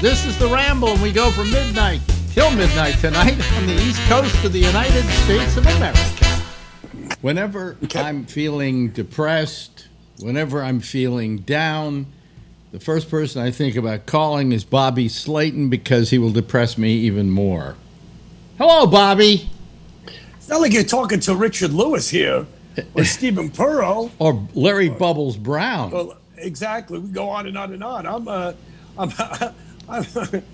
This is The Ramble, and we go from midnight till midnight tonight on the East Coast of the United States of America. Whenever I'm feeling depressed, whenever I'm feeling down, the first person I think about calling is Bobby Slayton because he will depress me even more. Hello, Bobby. It's not like you're talking to Richard Lewis here or Stephen Pearl. Or Larry Bubbles Brown. Well, exactly. We go on and on and on. I'm uh, I'm I'm,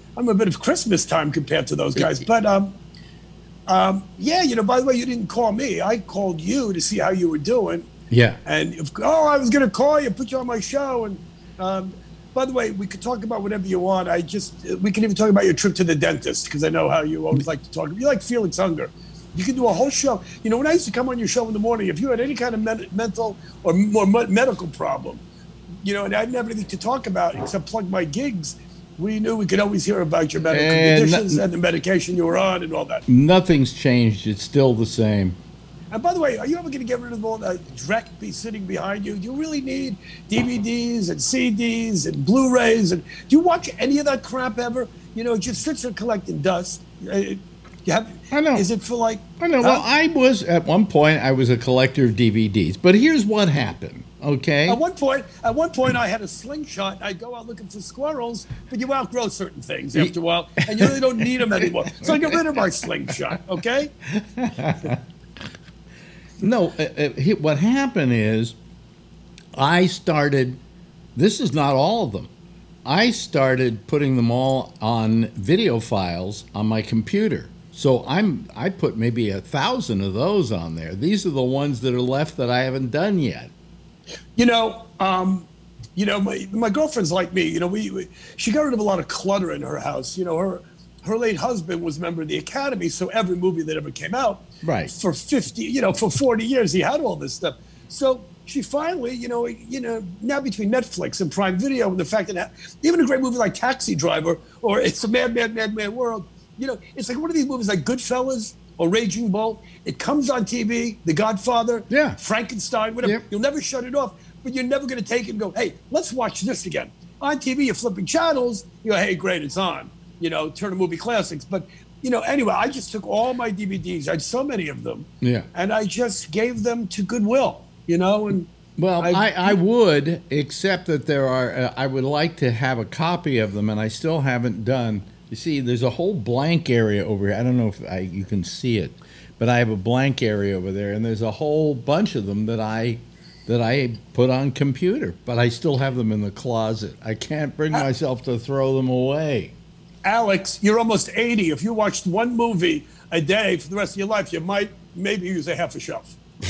I'm a bit of Christmas time compared to those guys. But um, um, yeah, you know. By the way, you didn't call me. I called you to see how you were doing. Yeah. And if, oh, I was going to call you, put you on my show. And um, by the way, we could talk about whatever you want. I just we can even talk about your trip to the dentist because I know how you always like to talk. You like Felix Unger. You can do a whole show. You know, when I used to come on your show in the morning, if you had any kind of med- mental or more me- medical problem, you know, and I didn't have anything to talk about except plug my gigs, we knew we could always hear about your medical And conditions no- and the medication you were on and all that. Nothing's changed. It's still the same. And by the way, are you ever going to get rid of all that Drek be sitting behind you? Do you really need DVDs and CDs and Blu-rays? And do you watch any of that crap ever? You know, it just sits there collecting dust. Uh, You have, I know. Is it for like? I know. Well, I was at one point. I was a collector of DVDs, but here's what happened. Okay. At one point, at one point, I had a slingshot. I'd go out looking for squirrels, but you outgrow certain things after a while, and you really don't need them anymore. So I get rid of my slingshot. Okay. No, uh, uh, what happened is I started, this is not all of them. I started putting them all on video files on my computer. So I'm I put maybe a thousand of those on there. These are the ones that are left that I haven't done yet. You know, um, you know, my, my girlfriend's like me. You know, we, we she got rid of a lot of clutter in her house. You know, her her late husband was a member of the Academy, so every movie that ever came out, Right. for fifty, you know, for forty years, he had all this stuff. So she finally, you know, you know, now between Netflix and Prime Video, and the fact that even a great movie like Taxi Driver or It's a Mad, Mad, Mad, Mad World, you know, it's like one of these movies like Goodfellas or Raging Bull. It comes on TV, The Godfather, Yeah. Frankenstein, whatever. Yep. You'll never shut it off, but you're never going to take it and go, hey, let's watch this again. On TV, you're flipping channels. You go, hey, great, it's on. You know, turn to movie classics. But, you know, anyway, I just took all my DVDs. I had so many of them. Yeah. And I just gave them to Goodwill, you know, and Well, I- I, I would, except that there are, uh, I would like to have a copy of them, and I still haven't done. You see, there's a whole blank area over here. I don't know if I, you can see it, but I have a blank area over there, and there's a whole bunch of them that I that I put on computer, but I still have them in the closet. I can't bring myself to throw them away. Alex, you're almost 80. If you watched one movie a day for the rest of your life, you might maybe use a half a shelf.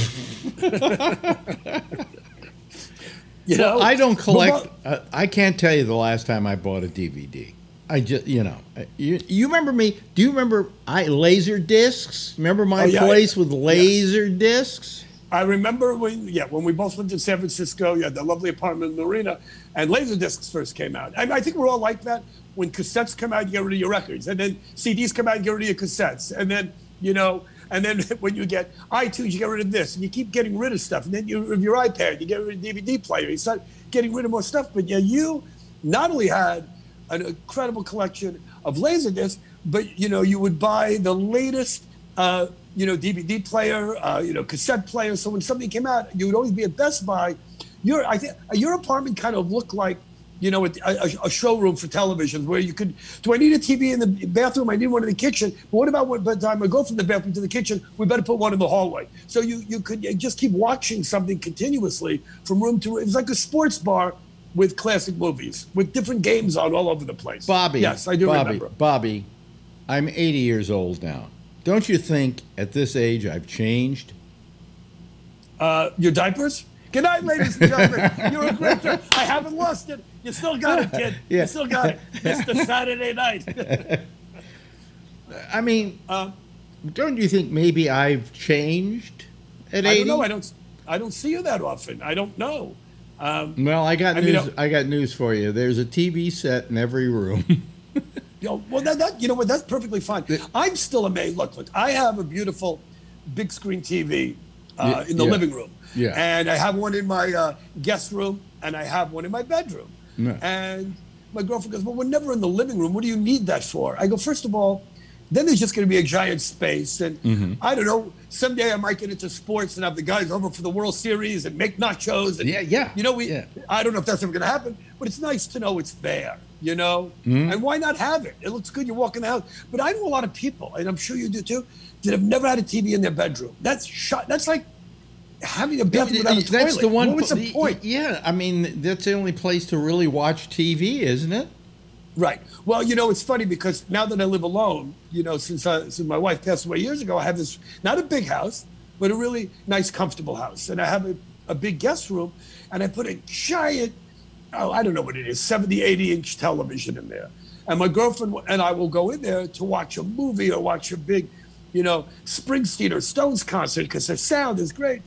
you know, I don't collect. Uh, I can't tell you the last time I bought a DVD. I just, you know, you, you remember me? Do you remember I laser discs? Remember my Oh, yeah, place I- with laser discs? I remember when, yeah, when we both lived in San Francisco, you had the lovely apartment in the Marina, and laser discs first came out. I, I think we're all like that. When cassettes come out, you get rid of your records, and then CDs come out, you get rid of your cassettes, and then you know, and then when you get iTunes, you get rid of this, and you keep getting rid of stuff, and then you your iPad, you get rid of DVD player, you start getting rid of more stuff. But yeah, you not only had an incredible collection of Laserdiscs, but you know, you would buy the latest. Uh, you know, DVD player, uh, you know, cassette player. So when something came out, you would always be at Best Buy. Your, I think, your apartment kind of looked like, you know, a, a, a showroom for televisions where you could. Do I need a TV in the bathroom? I need one in the kitchen. But what about when, by the time I go from the bathroom to the kitchen, we better put one in the hallway. So you you could just keep watching something continuously from room to room. It was like a sports bar with classic movies with different games on all over the place. Bobby. Yes, I do Bobby, remember. Bobby, I'm 80 years old now. Don't you think at this age I've changed? Uh, your diapers? Good night, ladies and gentlemen. You're a great show. I haven't lost it. You still got it, kid. Yeah. You still got it. It's the Saturday night. I mean, Uh, don't you think maybe I've changed at 80? I don't know. I don't. I don't see you that often. I don't know. Um, well, I got I mean, news. uh, I got news for you. There's a TV set in every room. You know, well, that, that you know what? That's perfectly fine. I'm still amazed. Look, look. I have a beautiful big screen TV uh, Yeah, in the yeah. living room, Yeah. and I have one in my uh, guest room, and I have one in my bedroom. And my girlfriend goes, "Well, we're never in the living room. What do you need that for?" I go, first of all." Then there's just going to be a giant space, and Mm-hmm. I don't know. Someday I might get into sports and have the guys over for the World Series and make nachos. And, Yeah, yeah, You know, we. yeah. I don't know if that's ever going to happen, but it's nice to know it's there, you know? Mm-hmm. And why not have it? It looks good. You're walking the house. But I know a lot of people, and I'm sure you do too, that have never had a TV in their bedroom. That's shot. That's like having a bathroom without a toilet. That's the one. What's the point? Yeah, I mean, that's the only place to really watch TV, isn't it? Right. Well, you know, it's funny because now that I live alone, you know, since I, since my wife passed away years ago, I have this not a big house, but a really nice, comfortable house, and I have a, a big guest room, and I put a giant, oh, I don't know what it is, 70, 80 inch television in there, and my girlfriend and I will go in there to watch a movie or watch a big, you know, Springsteen or Stones concert because their sound is great.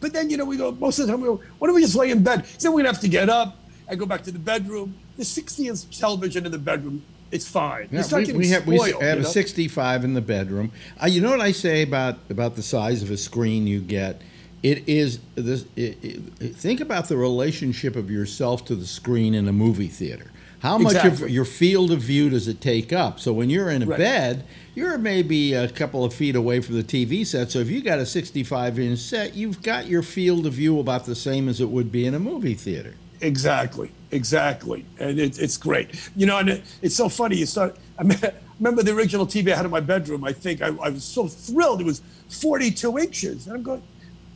But then, you know, we go, most of the time we go, why don't we just lay in bed? So going to have to get up and go back to the bedroom. The 60 inch television in the bedroom, it's fine. Yeah, it's not we, getting we have we have you a 65 in the bedroom. Uh, you know what I say about about the size of a screen you get? It is this. It, it, think about the relationship of yourself to the screen in a movie theater. How much of your field of view does it take up? So when you're in a Right. bed, you're maybe a couple of feet away from the TV set. So if you got a 65 inch set, you've got your field of view about the same as it would be in a movie theater. Exactly, exactly, and it, it's great. You know, and it, it's so funny. You start. I me- remember the original TV I had in my bedroom. I think I, I was so thrilled. It was 42 inches, and I'm going.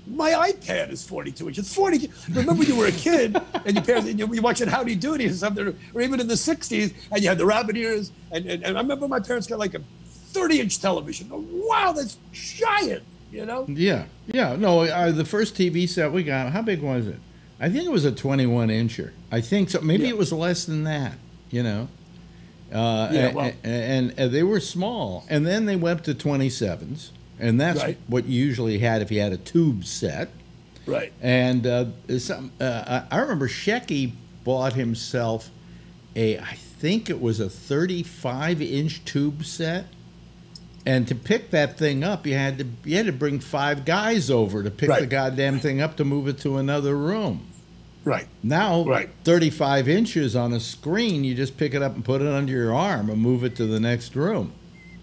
My iPad is 42 inches. 42. Remember, you were a kid, and your parents, and you were watching Howdy Doody or something, or even in the 60s, and you had the rabbit ears. And, and, and I remember my parents got like a 30 inch television. Oh, wow, that's giant. You know. Yeah, yeah. No, uh, the first TV set we got, how big was it? I think it was a 21 incher. I think so. Maybe Yeah. it was less than that. You know. Uh, Yeah, well- a- and, and they were small, and then they went to 27s, and that's Right. what you usually had if you had a tube set. Right. And uh, some, uh, I I remember Shecky bought himself a, I think it was a 35 inch tube set. And to pick that thing up, you had to you had to bring five guys over to pick the Right. goddamn thing up to move it to another room. Right. Now, Right. 35 inches on a screen, you just pick it up and put it under your arm and move it to the next room.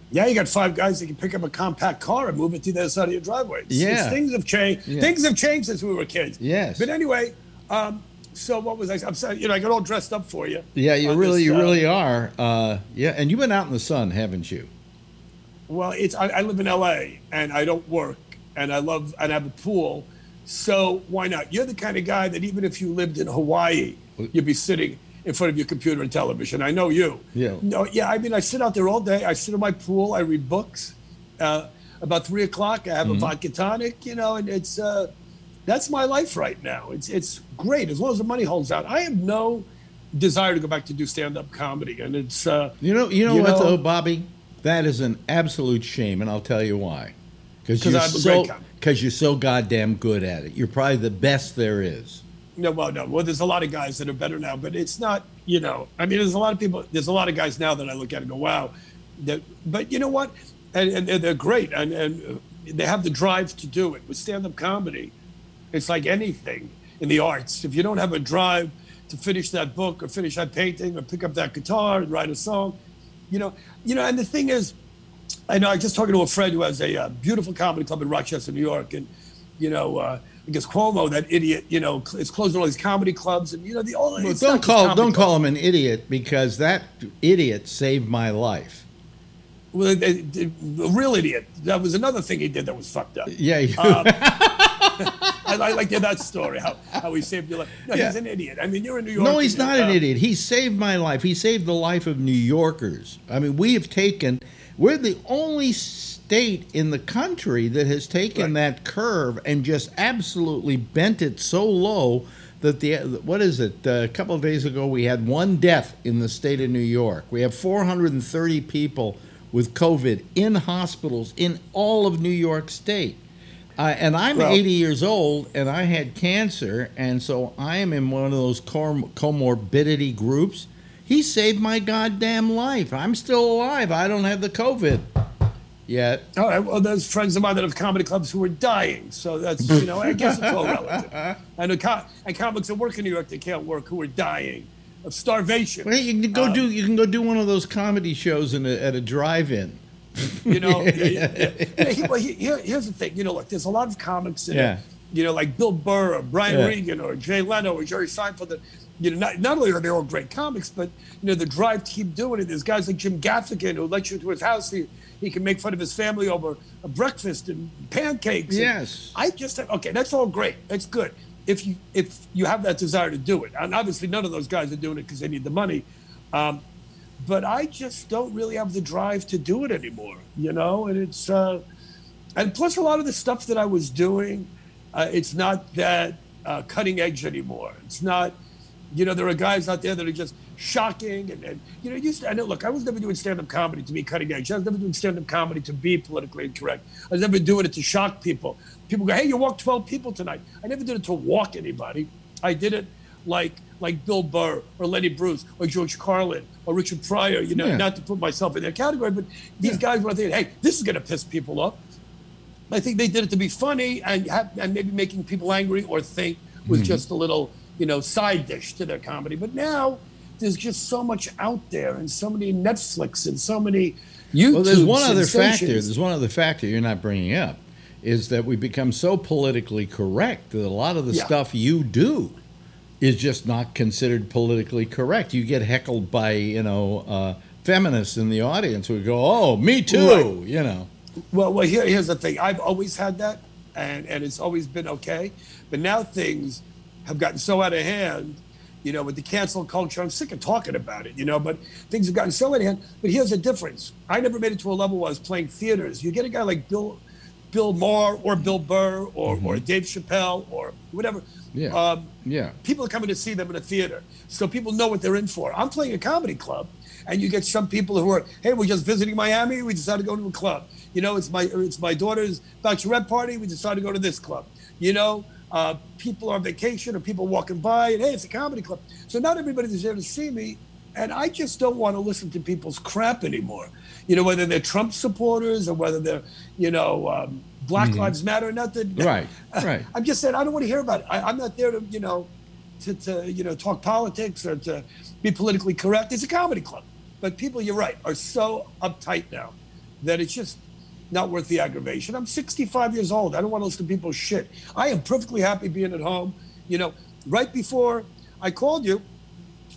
Yeah, you got five guys that can pick up a compact car and move it to the other side of your driveway. It's- it's- Yeah. things have changed. Yeah. Things have changed since we were kids. Yes. But anyway, um, so what was I? I'm sorry, you know, I got all dressed up for you. Yeah, you really, this, you uh, really are. Uh, yeah, and you've been out in the sun, haven't you? Well, it's I, I live in L.A. and I don't work, and I love and I have a pool. So why not? You're the kind of guy that even if you lived in Hawaii, you'd be sitting in front of your computer and television. I know you. Yeah. No, yeah. I mean, I sit out there all day. I sit in my pool. I read books. Uh, about three o'clock, I have Mm-hmm. a vodka tonic. You know, and it's uh, that's my life right now. It's it's great as long as the money holds out. I have no desire to go back to do stand up comedy, and it's uh, You know, you know You what know- though, Bobby? That is an absolute shame, and I'll tell you why. Because 'Cause you're so because you're so goddamn good at it. You're probably the best there is. No, well, no. Well, there's a lot of guys that are better now, but it's not. You know, I mean, there's a lot of people. There's a lot of guys now that I look at and go, "Wow." That, but you know what? And, and they're- they're great, and and they have the drive to do it. With stand-up comedy, it's like anything in the arts. If you don't have a drive to finish that book or finish that painting or pick up that guitar and write a song, you know, you know. And the thing is, I know I was just talking to a friend who has a uh, beautiful comedy club in Rochester, New York, and you know, uh, I guess Cuomo, that idiot, you know, cl- is closing all these comedy clubs, and you know, the all. Well, don't call don't call him an idiot because that idiot saved my life. Well, a real idiot. That was another thing he did that was fucked up. Yeah, you, I, I like that story. How how he saved your life. No, Yeah. he's an idiot. I mean, you're in New York. No, he's not an uh, idiot. He saved my life. He saved the life of New Yorkers. I mean, we have taken, we're the only state in the country that has taken Right. that curve and just absolutely bent it so low that the, what is it? a couple of days ago, we had one death in the state of New York. We have 430 people with COVID in hospitals in all of New York State. Uh, and I'm Well- 80 years old, and I had cancer, and so I am in one of those com- comorbidity groups. He saved my goddamn life. I'm still alive. I don't have the COVID yet. All right. Well, there's friends of mine that have comedy clubs who are dying. So that's you know, I guess it's all relative. And and comics that work in New York that can't work who are dying of starvation. Well, you can go Uh, do you can go do one of those comedy shows in a, at a drive-in. You know, yeah, yeah, he- well, he- here, here's the thing. You know, look, there's a lot of comics in Yeah. it. You know, like Bill Burr or Brian Yeah. Regan or Jay Leno or Jerry Seinfeld. That you know, not, not only are they all great comics, but you know, the drive to keep doing it. There's guys like Jim Gaffigan who let you into his house. He he can make fun of his family over a breakfast and pancakes. and Yes. I just okay. That's all great. That's good. If you if you have that desire to do it, and obviously none of those guys are doing it because they need the money. Um, but I just don't really have the drive to do it anymore, you know. And it's uh, and plus a lot of the stuff that I was doing, uh, it's not that uh, cutting edge anymore. It's not, you know, there are guys out there that are just shocking and, and you know, used to, I know. Look, I was never doing stand-up comedy to be cutting edge. I was never doing stand-up comedy to be politically incorrect. I was never doing it to shock people. People go, "Hey, you walked 12 people tonight." I never did it to walk anybody. I did it like like Bill Burr or Lenny Bruce or George Carlin or Richard Pryor. You know, Yeah. not to put myself in their category, but these guys were thinking, "Hey, this is going to piss people off." I think they did it to be funny and have, and maybe making people angry or think was Mm-hmm. just a little, you know, side dish to their comedy. But now there's just so much out there and so many Netflix and so many YouTube. Well, there's one other factor. There's one other factor you're not bringing up, is that we become so politically correct that a lot of the Yeah. stuff you do is just not considered politically correct. You get heckled by you know uh, feminists in the audience who go, "Oh, me too," Right. you know. Well, well, here, here's the thing. I've always had that, and and it's always been okay. But now things have gotten so out of hand. You know, with the cancel culture, I'm sick of talking about it. You know, but things have gotten so out of hand. But here's the difference. I never made it to a level where I was playing theaters. You get a guy like Bill, Bill Maher or Bill Burr or or Dave Chappelle or whatever. Yeah. Um, Yeah. people are coming to see them in a theater, so people know what they're in for. I'm playing a comedy club, and you get some people who are, hey, we're just visiting Miami. We decided to go to a club. You know, it's my it's my daughter's bachelorette party. We decided to go to this club. You know, uh, people are on vacation or people walking by, and hey, it's a comedy club. So not everybody's there to see me, and I just don't want to listen to people's crap anymore. You know, whether they're Trump supporters or whether they're, you know, um, Black Lives Matter nothing. Mm-hmm. Right, right. I'm just saying I don't want to hear about it. I, I'm not there to, you know, to, to you know talk politics or to be politically correct. It's a comedy club, but people, you're right, are so uptight now that it's just not worth the aggravation. I'm 65 years old. I don't want to listen to people's shit. I am perfectly happy being at home. You know, right before I called you,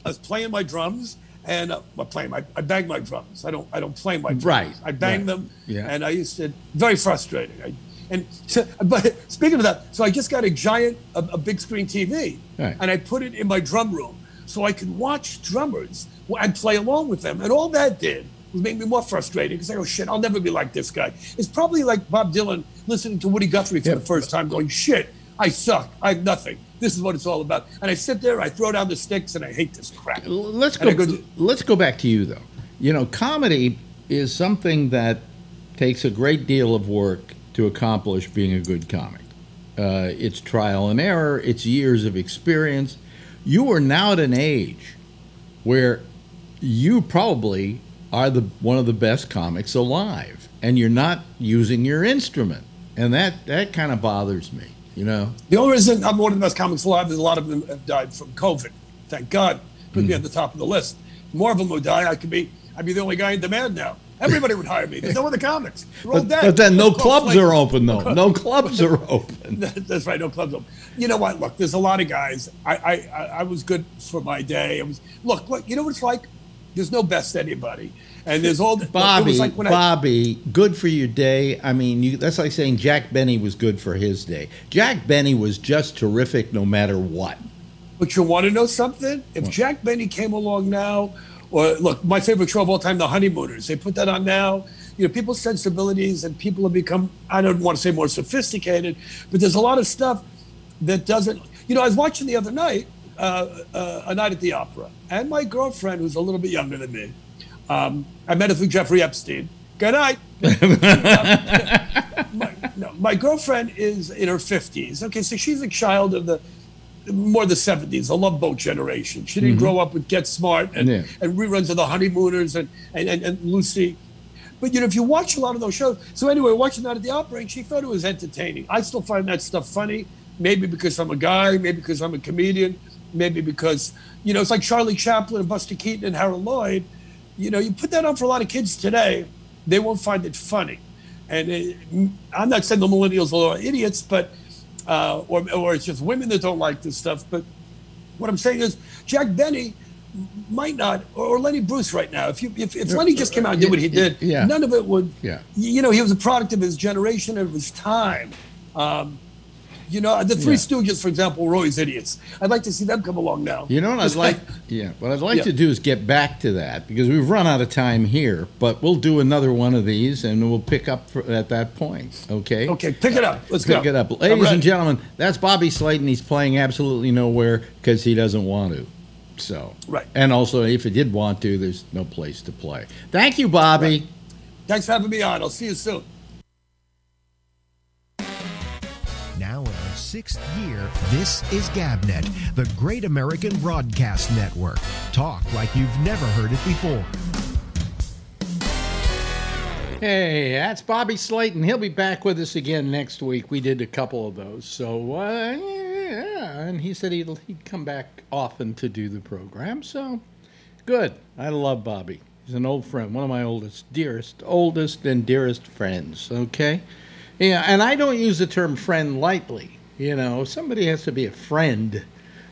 I was playing my drums and uh, well, playing my I bang my drums. I don't I don't play my drums. Right, I bang right. them. Yeah. And I used to very frustrating. I, and so, but speaking of that, so I just got a giant a, a big screen TV Right. and I put it in my drum room so I could watch drummers and play along with them. And all that did was make me more frustrated because I go, shit, I'll never be like this guy. It's probably like Bob Dylan listening to Woody Guthrie for Yep. the first time, going, shit, I suck. I have nothing. This is what it's all about. And I sit there, I throw down the sticks, and I hate this crap. Let's go. go to- let's go back to you though. You know, comedy is something that takes a great deal of work to accomplish being a good comic. Uh, it's trial and error. It's years of experience. You are now at an age where you probably are the one of the best comics alive, and you're not using your instrument, and that that kind of bothers me. You know. The only reason I'm one of the best comics alive is a lot of them have died from COVID. Thank God. Put me hmm. at the top of the list. More of them would die. I could be, I'd be the only guy in demand now. Everybody would hire me. There's no other comics. But, but then no clubs Flake. are open though. No clubs are open. That's right. No clubs open. You know what? Look, there's a lot of guys. I, I, I- I was good for my day. I was look, look. You know what it's like? There's no best anybody. And there's all the, Bobby, like Bobby, I, good for your day. I mean, you, that's like saying Jack Benny was good for his day. Jack Benny was just terrific no matter what. But you want to know something? If what? Jack Benny came along now, or look, my favorite show of all time, The Honeymooners, they put that on now. You know, people's sensibilities and people have become, I don't want to say more sophisticated, but there's a lot of stuff that doesn't, you know, I was watching the other night, uh, uh, A Night at the Opera, and my girlfriend, who's a little bit younger than me, um, I met her through Jeffrey Epstein. Good night. my, no, my girlfriend is in her 50s. Okay, so she's a child of the more the 70s, the Love Boat generation. She didn't mm-hmm. grow up with Get Smart and, yeah. and reruns of The Honeymooners and, and, and, and, Lucy. But, you know, if you watch a lot of those shows. So, anyway, watching that at the opera, and she thought it was entertaining. I still find that stuff funny, maybe because I'm a guy, maybe because I'm a comedian, maybe because, you know, it's like Charlie Chaplin and Buster Keaton and Harold Lloyd you know, you put that on for a lot of kids today, they won't find it funny. And it, I'm not saying the millennials are idiots, but uh, or, or it's just women that don't like this stuff. But what I'm saying is, Jack Benny might not, or Lenny Bruce right now. If you if, if Lenny just came out and did what he did, yeah. none of it would. Yeah. You know, he was a product of his generation and of his time. Um, you know, the Three yeah. Stooges, for example, were always idiots. I'd like to see them come along now. You know what I'd like? yeah, what I'd like yeah. to do is get back to that because we've run out of time here. But we'll do another one of these and we'll pick up for, at that point. Okay. Okay, pick it up. Let's go. pick go. it up, ladies and gentlemen. That's Bobby Slayton. He's playing absolutely nowhere because he doesn't want to. So right. And also, if he did want to, there's no place to play. Thank you, Bobby. Right. Thanks for having me on. I'll see you soon. Sixth year, this is GabNet, the Great American Broadcast Network. Talk like you've never heard it before. Hey, that's Bobby Slayton. He'll be back with us again next week. We did a couple of those. So, uh, yeah, and he said he'd, he'd come back often to do the program. So, good. I love Bobby. He's an old friend, one of my oldest, dearest, oldest, and dearest friends. Okay? Yeah, and I don't use the term friend lightly. You know, somebody has to be a friend.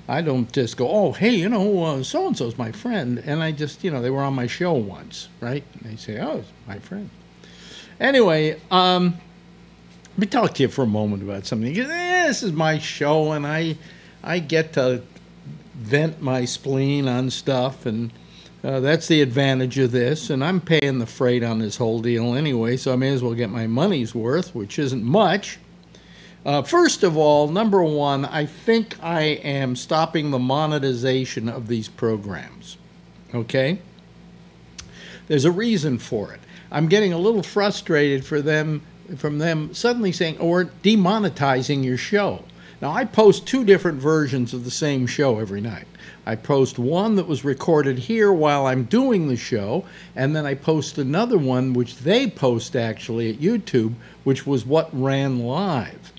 I don't just go, oh, hey, you know, so and so's my friend. And I just, you know, they were on my show once, right? And they say, oh, it's my friend. Anyway, um, let me talk to you for a moment about something. Eh, this is my show, and I, I get to vent my spleen on stuff, and uh, that's the advantage of this. And I'm paying the freight on this whole deal anyway, so I may as well get my money's worth, which isn't much. Uh, first of all, number one, I think I am stopping the monetization of these programs. Okay? There's a reason for it. I'm getting a little frustrated for them from them suddenly saying, or demonetizing your show. Now, I post two different versions of the same show every night. I post one that was recorded here while I'm doing the show, and then I post another one, which they post actually at YouTube, which was what ran live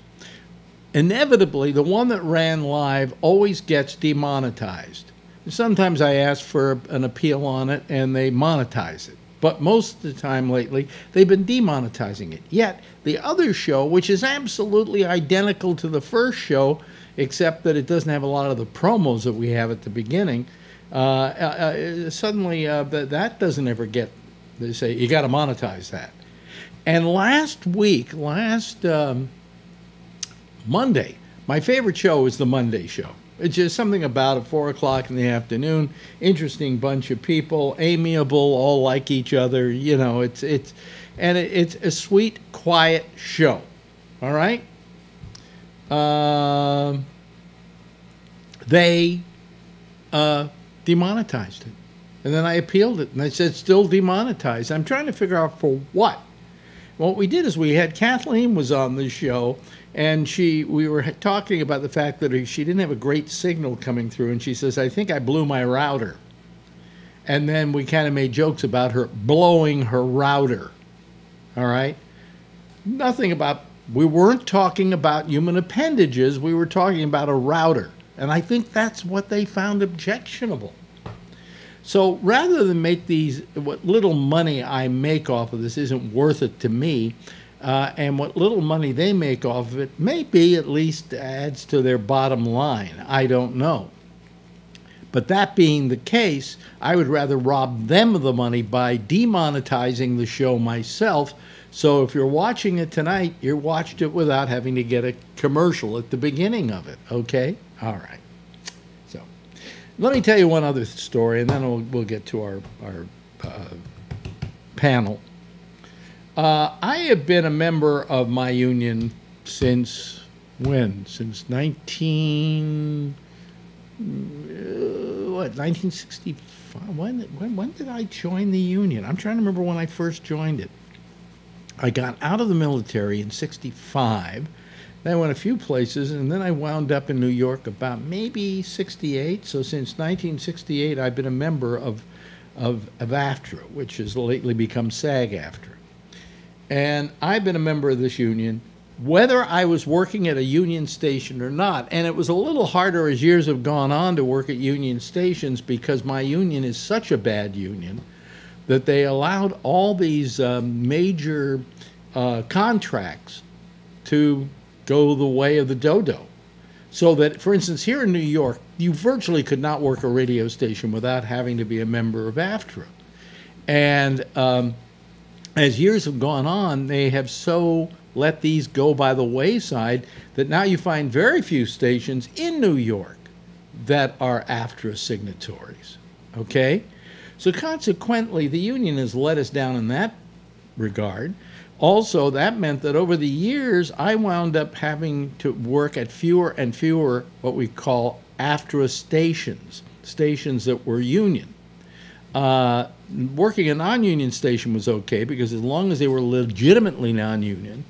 inevitably, the one that ran live always gets demonetized. Sometimes I ask for an appeal on it and they monetize it. But most of the time lately, they've been demonetizing it. Yet, the other show, which is absolutely identical to the first show, except that it doesn't have a lot of the promos that we have at the beginning, uh, uh, uh suddenly that doesn't ever get, they say, you got to monetize that. And last week, last um, Monday. My favorite show is the Monday show. It's just something about it, 4 o'clock in the afternoon. Interesting bunch of people, amiable, all like each other. You know, it's, it's, and it, it's a sweet, quiet show. All right? Uh, they uh, demonetized it. And then I appealed it, and they said still demonetized. I'm trying to figure out for what. What we did is we had Kathleen was on the show, and she we were talking about the fact that she didn't have a great signal coming through and she says i think i blew my router. And then we kind of made jokes about her blowing her router all right? Nothing about we weren't talking about human appendages we were talking about a router and i think that's what they found objectionable so rather than make these what little money i make off of this isn't worth it to me uh, and what little money they make off of it maybe at least adds to their bottom line. I don't know. But that being the case, I would rather rob them of the money by demonetizing the show myself. So if you're watching it tonight, you watched it without having to get a commercial at the beginning of it. Okay? All right. Let me tell you one other story, and then we'll, we'll get to our, our uh, panel. Uh, I have been a member of my union since when? Since 19 uh, what 1965 when, when when did i join the union i'm trying to remember when i first joined it i got out of the military in 65 then i went a few places and then i wound up in new york about maybe 68 so since 1968 i've been a member of of, of aftra which has lately become sag aftra and i've been a member of this union whether I was working at a union station or not. And it was a little harder as years have gone on to work at union stations because my union is such a bad union that they allowed all these um, major uh, contracts to go the way of the dodo. So that, for instance, here in New York, you virtually could not work a radio station without having to be a member of AFTRA. And um, as years have gone on, they have so let these go by the wayside that now you find very few stations in New York that are AFTRA signatories. Okay? So consequently, the union has let us down in that regard. Also, that meant that over the years, I wound up having to work at fewer and fewer what we call AFTRA stations, stations that were union. Uh, working a non union station was okay because as long as they were legitimately non union,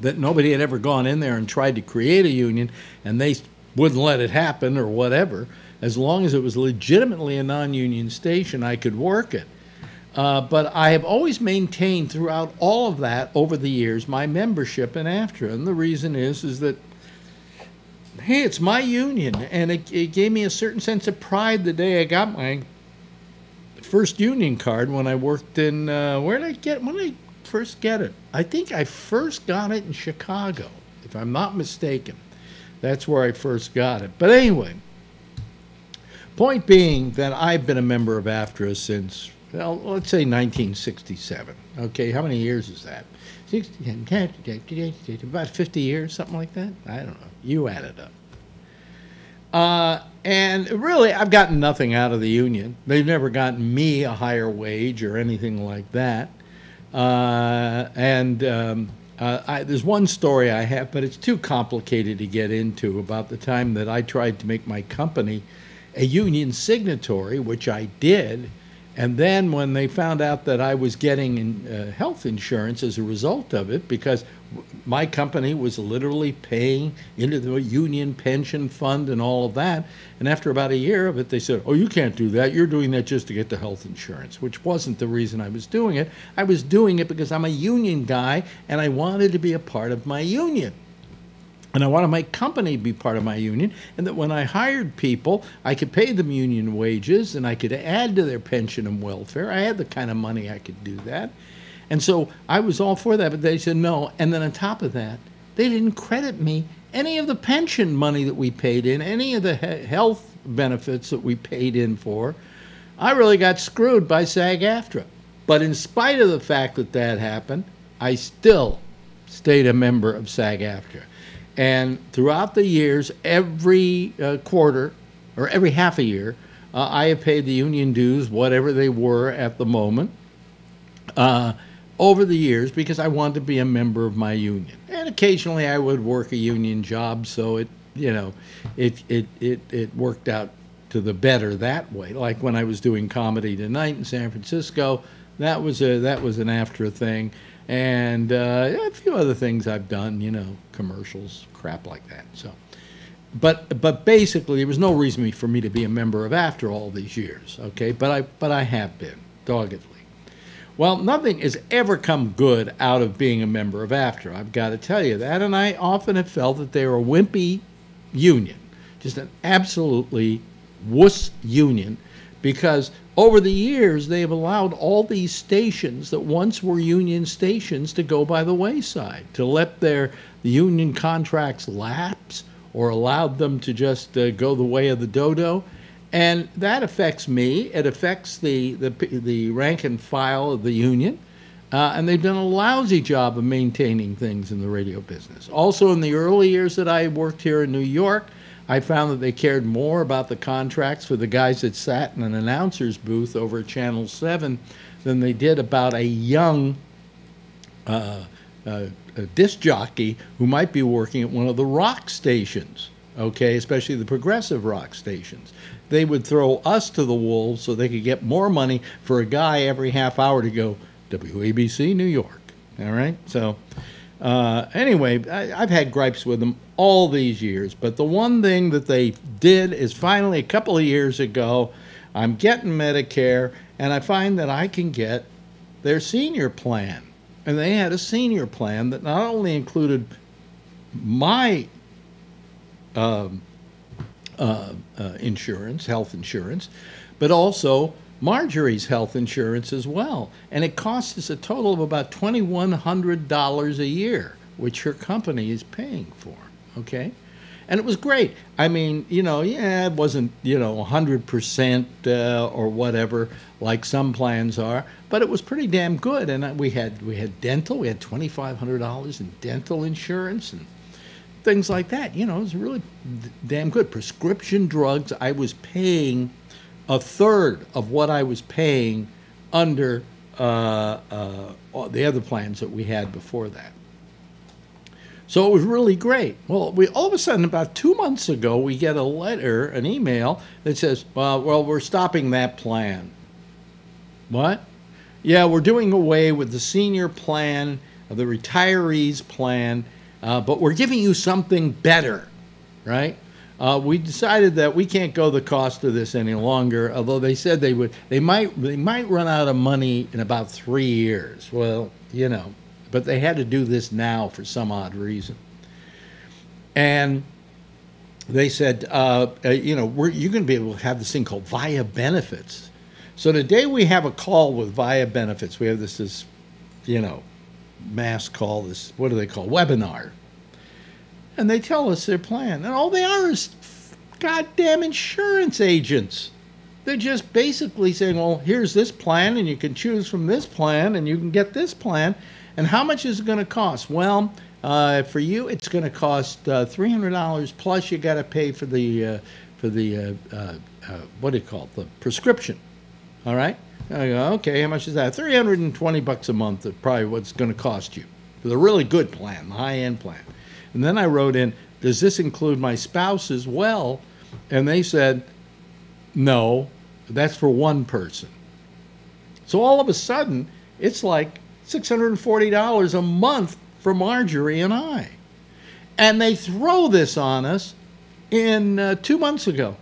that nobody had ever gone in there and tried to create a union and they wouldn't let it happen or whatever. As long as it was legitimately a non union station, I could work it. Uh, but I have always maintained throughout all of that over the years my membership in AFTRA. And the reason is, is that, hey, it's my union. And it, it gave me a certain sense of pride the day I got my first union card when I worked in, uh, where did I get, when did I first get it? I think I first got it in Chicago, if I'm not mistaken. That's where I first got it. But anyway, point being that I've been a member of AFTRA since, well, let's say 1967. Okay, how many years is that? 60, about 50 years, something like that? I don't know. You add it up. Uh, and really, I've gotten nothing out of the union. They've never gotten me a higher wage or anything like that. Uh, and um, uh, I, there's one story I have, but it's too complicated to get into about the time that I tried to make my company a union signatory, which I did. And then when they found out that I was getting in, uh, health insurance as a result of it, because my company was literally paying into the union pension fund and all of that. And after about a year of it, they said, Oh, you can't do that. You're doing that just to get the health insurance, which wasn't the reason I was doing it. I was doing it because I'm a union guy and I wanted to be a part of my union. And I wanted my company to be part of my union, and that when I hired people, I could pay them union wages and I could add to their pension and welfare. I had the kind of money I could do that. And so I was all for that, but they said no. And then on top of that, they didn't credit me any of the pension money that we paid in, any of the he health benefits that we paid in for. I really got screwed by SAG AFTRA. But in spite of the fact that that happened, I still stayed a member of SAG AFTRA. And throughout the years, every uh, quarter or every half a year, uh, I have paid the union dues, whatever they were at the moment. Uh, over the years because I wanted to be a member of my union. And occasionally I would work a union job, so it, you know, it, it, it, it worked out to the better that way. Like when I was doing comedy tonight in San Francisco, that was a that was an AFTRA thing, and uh, a few other things I've done, you know, commercials, crap like that. So, but but basically, there was no reason for me to be a member of AFTRA all these years. Okay, but I but I have been doggedly. Well, nothing has ever come good out of being a member of AFTRA. I've got to tell you that. And I often have felt that they are a wimpy union, just an absolutely wuss union, because over the years they have allowed all these stations that once were union stations to go by the wayside, to let their union contracts lapse or allowed them to just uh, go the way of the dodo. And that affects me. It affects the, the, the rank and file of the union. Uh, and they've done a lousy job of maintaining things in the radio business. Also, in the early years that I worked here in New York, I found that they cared more about the contracts for the guys that sat in an announcer's booth over at Channel 7 than they did about a young uh, uh, a disc jockey who might be working at one of the rock stations, okay, especially the progressive rock stations. They would throw us to the wolves so they could get more money for a guy every half hour to go, WABC New York. All right. So, uh, anyway, I, have had gripes with them all these years, but the one thing that they did is finally a couple of years ago, I'm getting Medicare, and I find that I can get their senior plan. And they had a senior plan that not only included my um, uh, uh, insurance, health insurance, but also Marjorie's health insurance as well. And it costs us a total of about $2,100 a year, which her company is paying for. Okay? And it was great. I mean, you know, yeah, it wasn't, you know, 100% uh, or whatever like some plans are, but it was pretty damn good. And we had we had dental, we had $2,500 in dental insurance and things like that. You know, it was really damn good. Prescription drugs, I was paying a third of what I was paying under uh, uh, the other plans that we had before that. So it was really great. Well, we all of a sudden, about two months ago, we get a letter, an email that says, well, well we're stopping that plan. What? Yeah, we're doing away with the senior plan, the retirees plan, uh, but we're giving you something better, right? Uh, we decided that we can't go the cost of this any longer. Although they said they would, they might, they might run out of money in about three years. Well, you know, but they had to do this now for some odd reason. And they said, uh, uh, you know, you're going to be able to have this thing called Via Benefits. So today we have a call with Via Benefits. We have this, this, you know, mass call. This what do they call webinar? And they tell us their plan. And all they are is goddamn insurance agents. They're just basically saying, well, here's this plan, and you can choose from this plan, and you can get this plan. And how much is it going to cost? Well, uh, for you, it's going to cost uh, $300 plus you got to pay for the, uh, for the uh, uh, uh, what do you call it, the prescription. All right? Go, okay, how much is that? 320 bucks a month is probably what's going to cost you for the really good plan, the high-end plan. And then I wrote in, does this include my spouse as well? And they said, no, that's for one person. So all of a sudden, it's like $640 a month for Marjorie and I. And they throw this on us in uh, two months ago.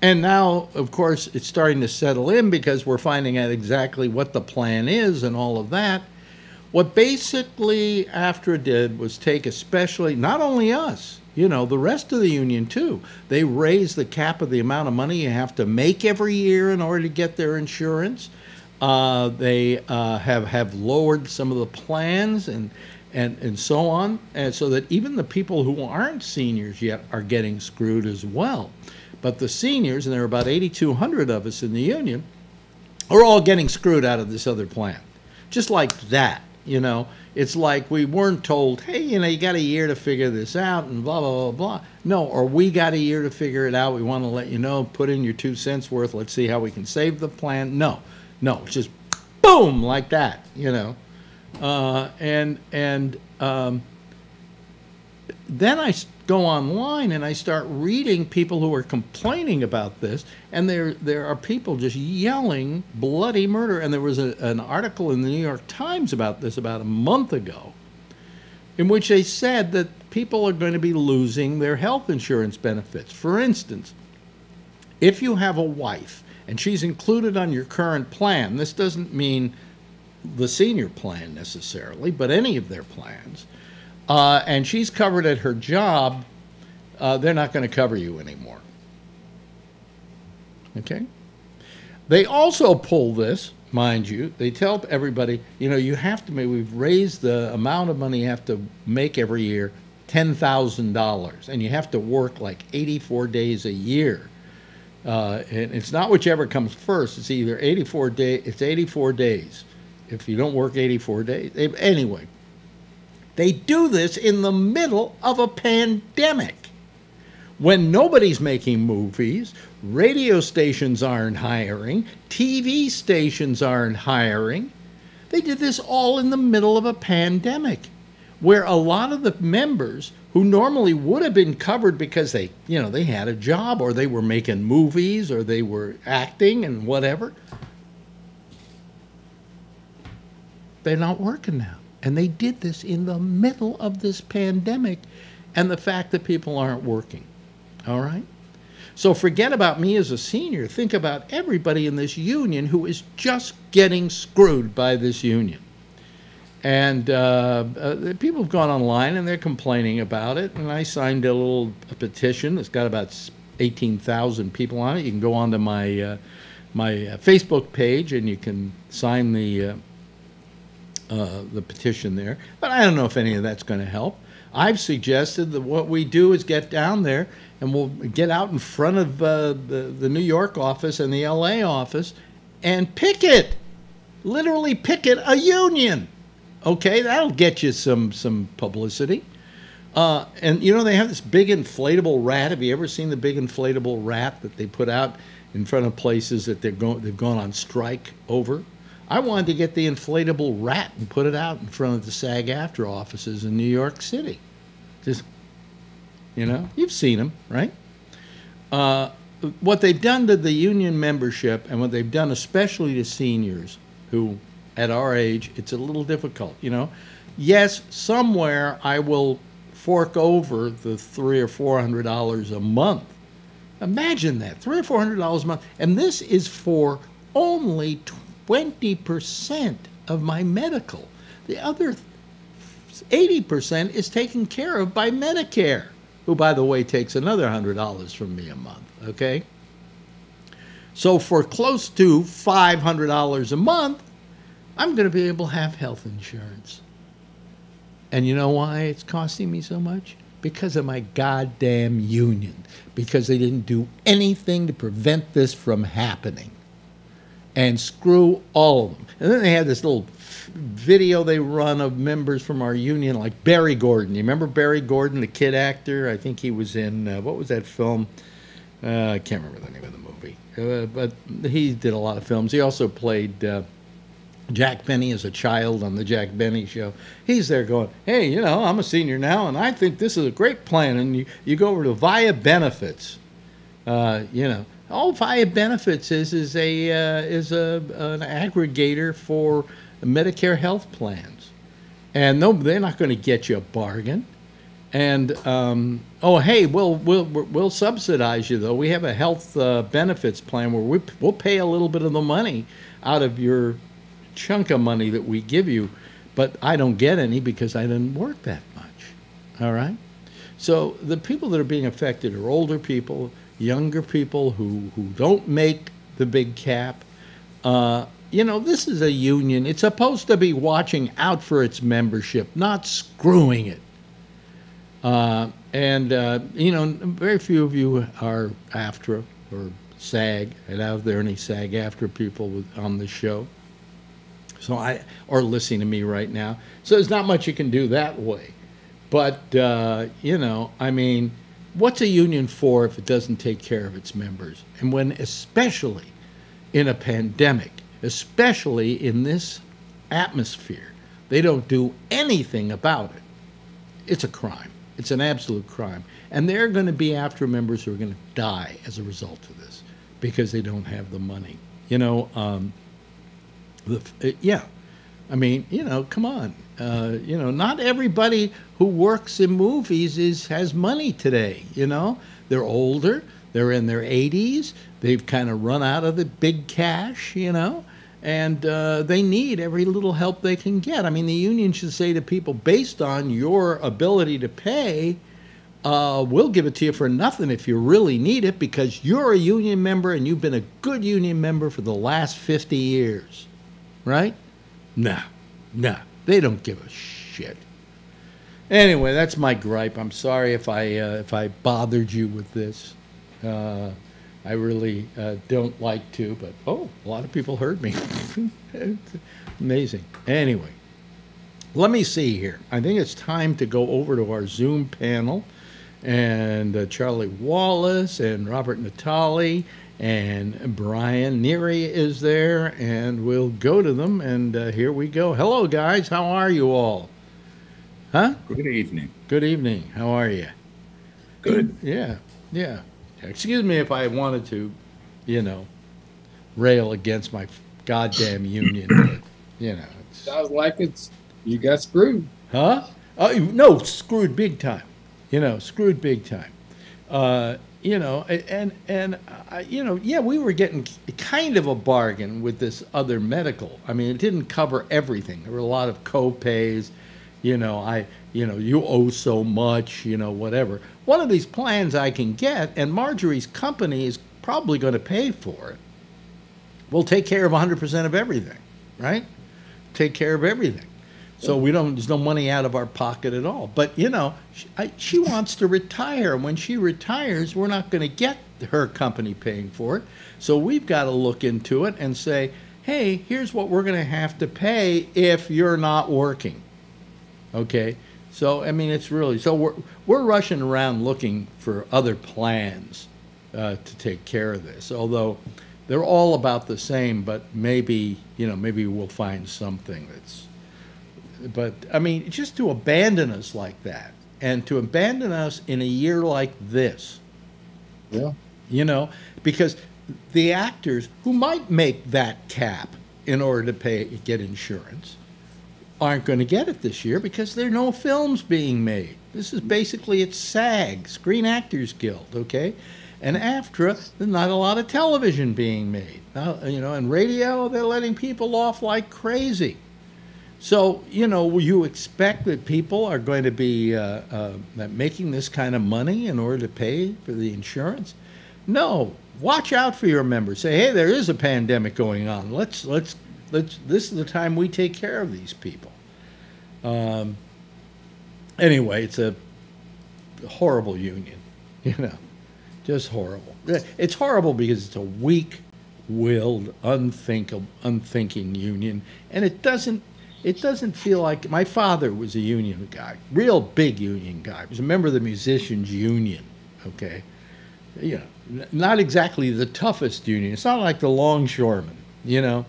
And now, of course, it's starting to settle in because we're finding out exactly what the plan is and all of that. What basically AFTRA did was take especially, not only us, you know, the rest of the union too. They raised the cap of the amount of money you have to make every year in order to get their insurance. Uh, they uh, have, have lowered some of the plans and, and, and so on, and so that even the people who aren't seniors yet are getting screwed as well. But the seniors, and there are about 8,200 of us in the union, are all getting screwed out of this other plan. Just like that. You know, it's like we weren't told, hey, you know, you got a year to figure this out and blah, blah, blah, blah. No, or we got a year to figure it out. We want to let you know, put in your two cents worth. Let's see how we can save the plan. No, no, just boom, like that, you know. Uh, and, and, um, then I go online and I start reading people who are complaining about this, and there there are people just yelling bloody murder. And there was a, an article in the New York Times about this about a month ago, in which they said that people are going to be losing their health insurance benefits. For instance, if you have a wife and she's included on your current plan, this doesn't mean the senior plan necessarily, but any of their plans uh, and she's covered at her job, uh, they're not going to cover you anymore. Okay? They also pull this, mind you. They tell everybody, you know, you have to make, we've raised the amount of money you have to make every year $10,000, and you have to work like 84 days a year Uh, and it's not whichever comes first. It's either 84 day. It's 84 days. If you don't work 84 days, anyway. They do this in the middle of a pandemic when nobody's making movies, radio stations aren't hiring, TV stations aren't hiring. They did this all in the middle of a pandemic where a lot of the members who normally would have been covered because they, you know, they had a job or they were making movies or they were acting and whatever, they're not working now. And they did this in the middle of this pandemic and the fact that people aren't working. All right? So forget about me as a senior. Think about everybody in this union who is just getting screwed by this union. And uh, uh, people have gone online and they're complaining about it. And I signed a little a petition that's got about 18,000 people on it. You can go onto my uh, my uh, Facebook page and you can sign the uh, the petition there. But I don't know if any of that's going to help. I've suggested that what we do is get down there and we'll get out in front of uh, the, the New York office and the LA office and picket, literally picket a union. Okay, that'll get you some some publicity. Uh, and you know they have this big inflatable rat. Have you ever seen the big inflatable rat that they put out in front of places that they're going they've gone on strike over? I wanted to get the inflatable rat and put it out in front of the SAG-AFTRA offices in New York City. Just you know, you've seen them, right? Uh, what they've done to the union membership and what they've done especially to seniors who at our age it's a little difficult you know yes somewhere i will fork over the three or four hundred dollars a month imagine that three or four hundred dollars a month and this is for only 20% of my medical the other 80% is taken care of by medicare who, by the way, takes another $100 from me a month, okay? So for close to $500 a month, I'm going to be able to have health insurance. And you know why it's costing me so much? Because of my goddamn union. Because they didn't do anything to prevent this from happening. And screw all of them. And then they had this little video they run of members from our union, like Barry Gordon. You remember Barry Gordon, the kid actor? I think he was in, uh, what was that film? Uh, I can't remember the name of the movie. Uh, but he did a lot of films. He also played uh, Jack Benny as a child on the Jack Benny show. He's there going, hey, you know, I'm a senior now, and I think this is a great plan. And you, you go over to Via Benefits, uh, you know, all Via Benefits is is a uh, is a an aggregator for Medicare health plans, and no, they're not going to get you a bargain. And um, oh, hey, we'll we'll we'll subsidize you though. We have a health uh, benefits plan where we we'll pay a little bit of the money out of your chunk of money that we give you, but I don't get any because I didn't work that much. All right. So the people that are being affected are older people, younger people who who don't make the big cap. Uh, you know, this is a union. It's supposed to be watching out for its membership, not screwing it. Uh, and, uh, you know, very few of you are AFTRA or SAG. And are there are any SAG-AFTRA people with, on the show? So I, or listening to me right now. So there's not much you can do that way. But, uh, you know, I mean, what's a union for if it doesn't take care of its members? And when, especially in a pandemic, especially in this atmosphere. They don't do anything about it. It's a crime. It's an absolute crime. And they're going to be after members who are going to die as a result of this because they don't have the money. You know, um, the, uh, yeah. I mean, you know, come on. Uh, you know, not everybody who works in movies is has money today. You know, they're older. They're in their 80s. They've kind of run out of the big cash. You know, and uh, they need every little help they can get. I mean, the union should say to people, based on your ability to pay, uh, we'll give it to you for nothing if you really need it because you're a union member and you've been a good union member for the last 50 years. Right? Nah, nah, they don't give a shit. Anyway, that's my gripe. I'm sorry if I uh, if I bothered you with this. Uh, I really uh, don't like to, but oh, a lot of people heard me. Amazing. Anyway, let me see here. I think it's time to go over to our Zoom panel. And uh, Charlie Wallace and Robert Natali and Brian Neary is there, and we'll go to them. And uh, here we go. Hello, guys. How are you all? Huh? Good evening. Good evening. How are you? Good. Yeah, yeah. Excuse me if I wanted to, you know, rail against my goddamn union, but, you know. It's, Sounds like it's you got screwed. huh? Oh, no, screwed big time. You know, screwed big time. Uh, you know, and and uh, you know, yeah, we were getting kind of a bargain with this other medical. I mean, it didn't cover everything. There were a lot of co-pays. You know, I, you know, you owe so much. You know, whatever. One of these plans I can get, and Marjorie's company is probably going to pay for it. We'll take care of 100% of everything, right? Take care of everything. So we don't. There's no money out of our pocket at all. But you know, she, I, she wants to retire. When she retires, we're not going to get her company paying for it. So we've got to look into it and say, hey, here's what we're going to have to pay if you're not working. Okay. So I mean, it's really so we're we're rushing around looking for other plans uh, to take care of this. Although they're all about the same, but maybe you know maybe we'll find something that's but I mean, just to abandon us like that, and to abandon us in a year like this, Yeah. you know, because the actors who might make that cap in order to pay get insurance aren't going to get it this year because there are no films being made. This is basically it's SAG, Screen Actors Guild, okay? And AFTRA, there's not a lot of television being made. Now, you know, and radio, they're letting people off like crazy. So, you know, you expect that people are going to be uh, uh, making this kind of money in order to pay for the insurance? No. Watch out for your members. Say, hey, there is a pandemic going on. Let's let's let's. This is the time we take care of these people. Um, anyway, it's a horrible union. You know, just horrible. It's horrible because it's a weak-willed, unthinkable, unthinking union, and it doesn't it doesn't feel like my father was a union guy, real big union guy. He was a member of the musicians union. Okay, you know, not exactly the toughest union. It's not like the longshoremen. You know,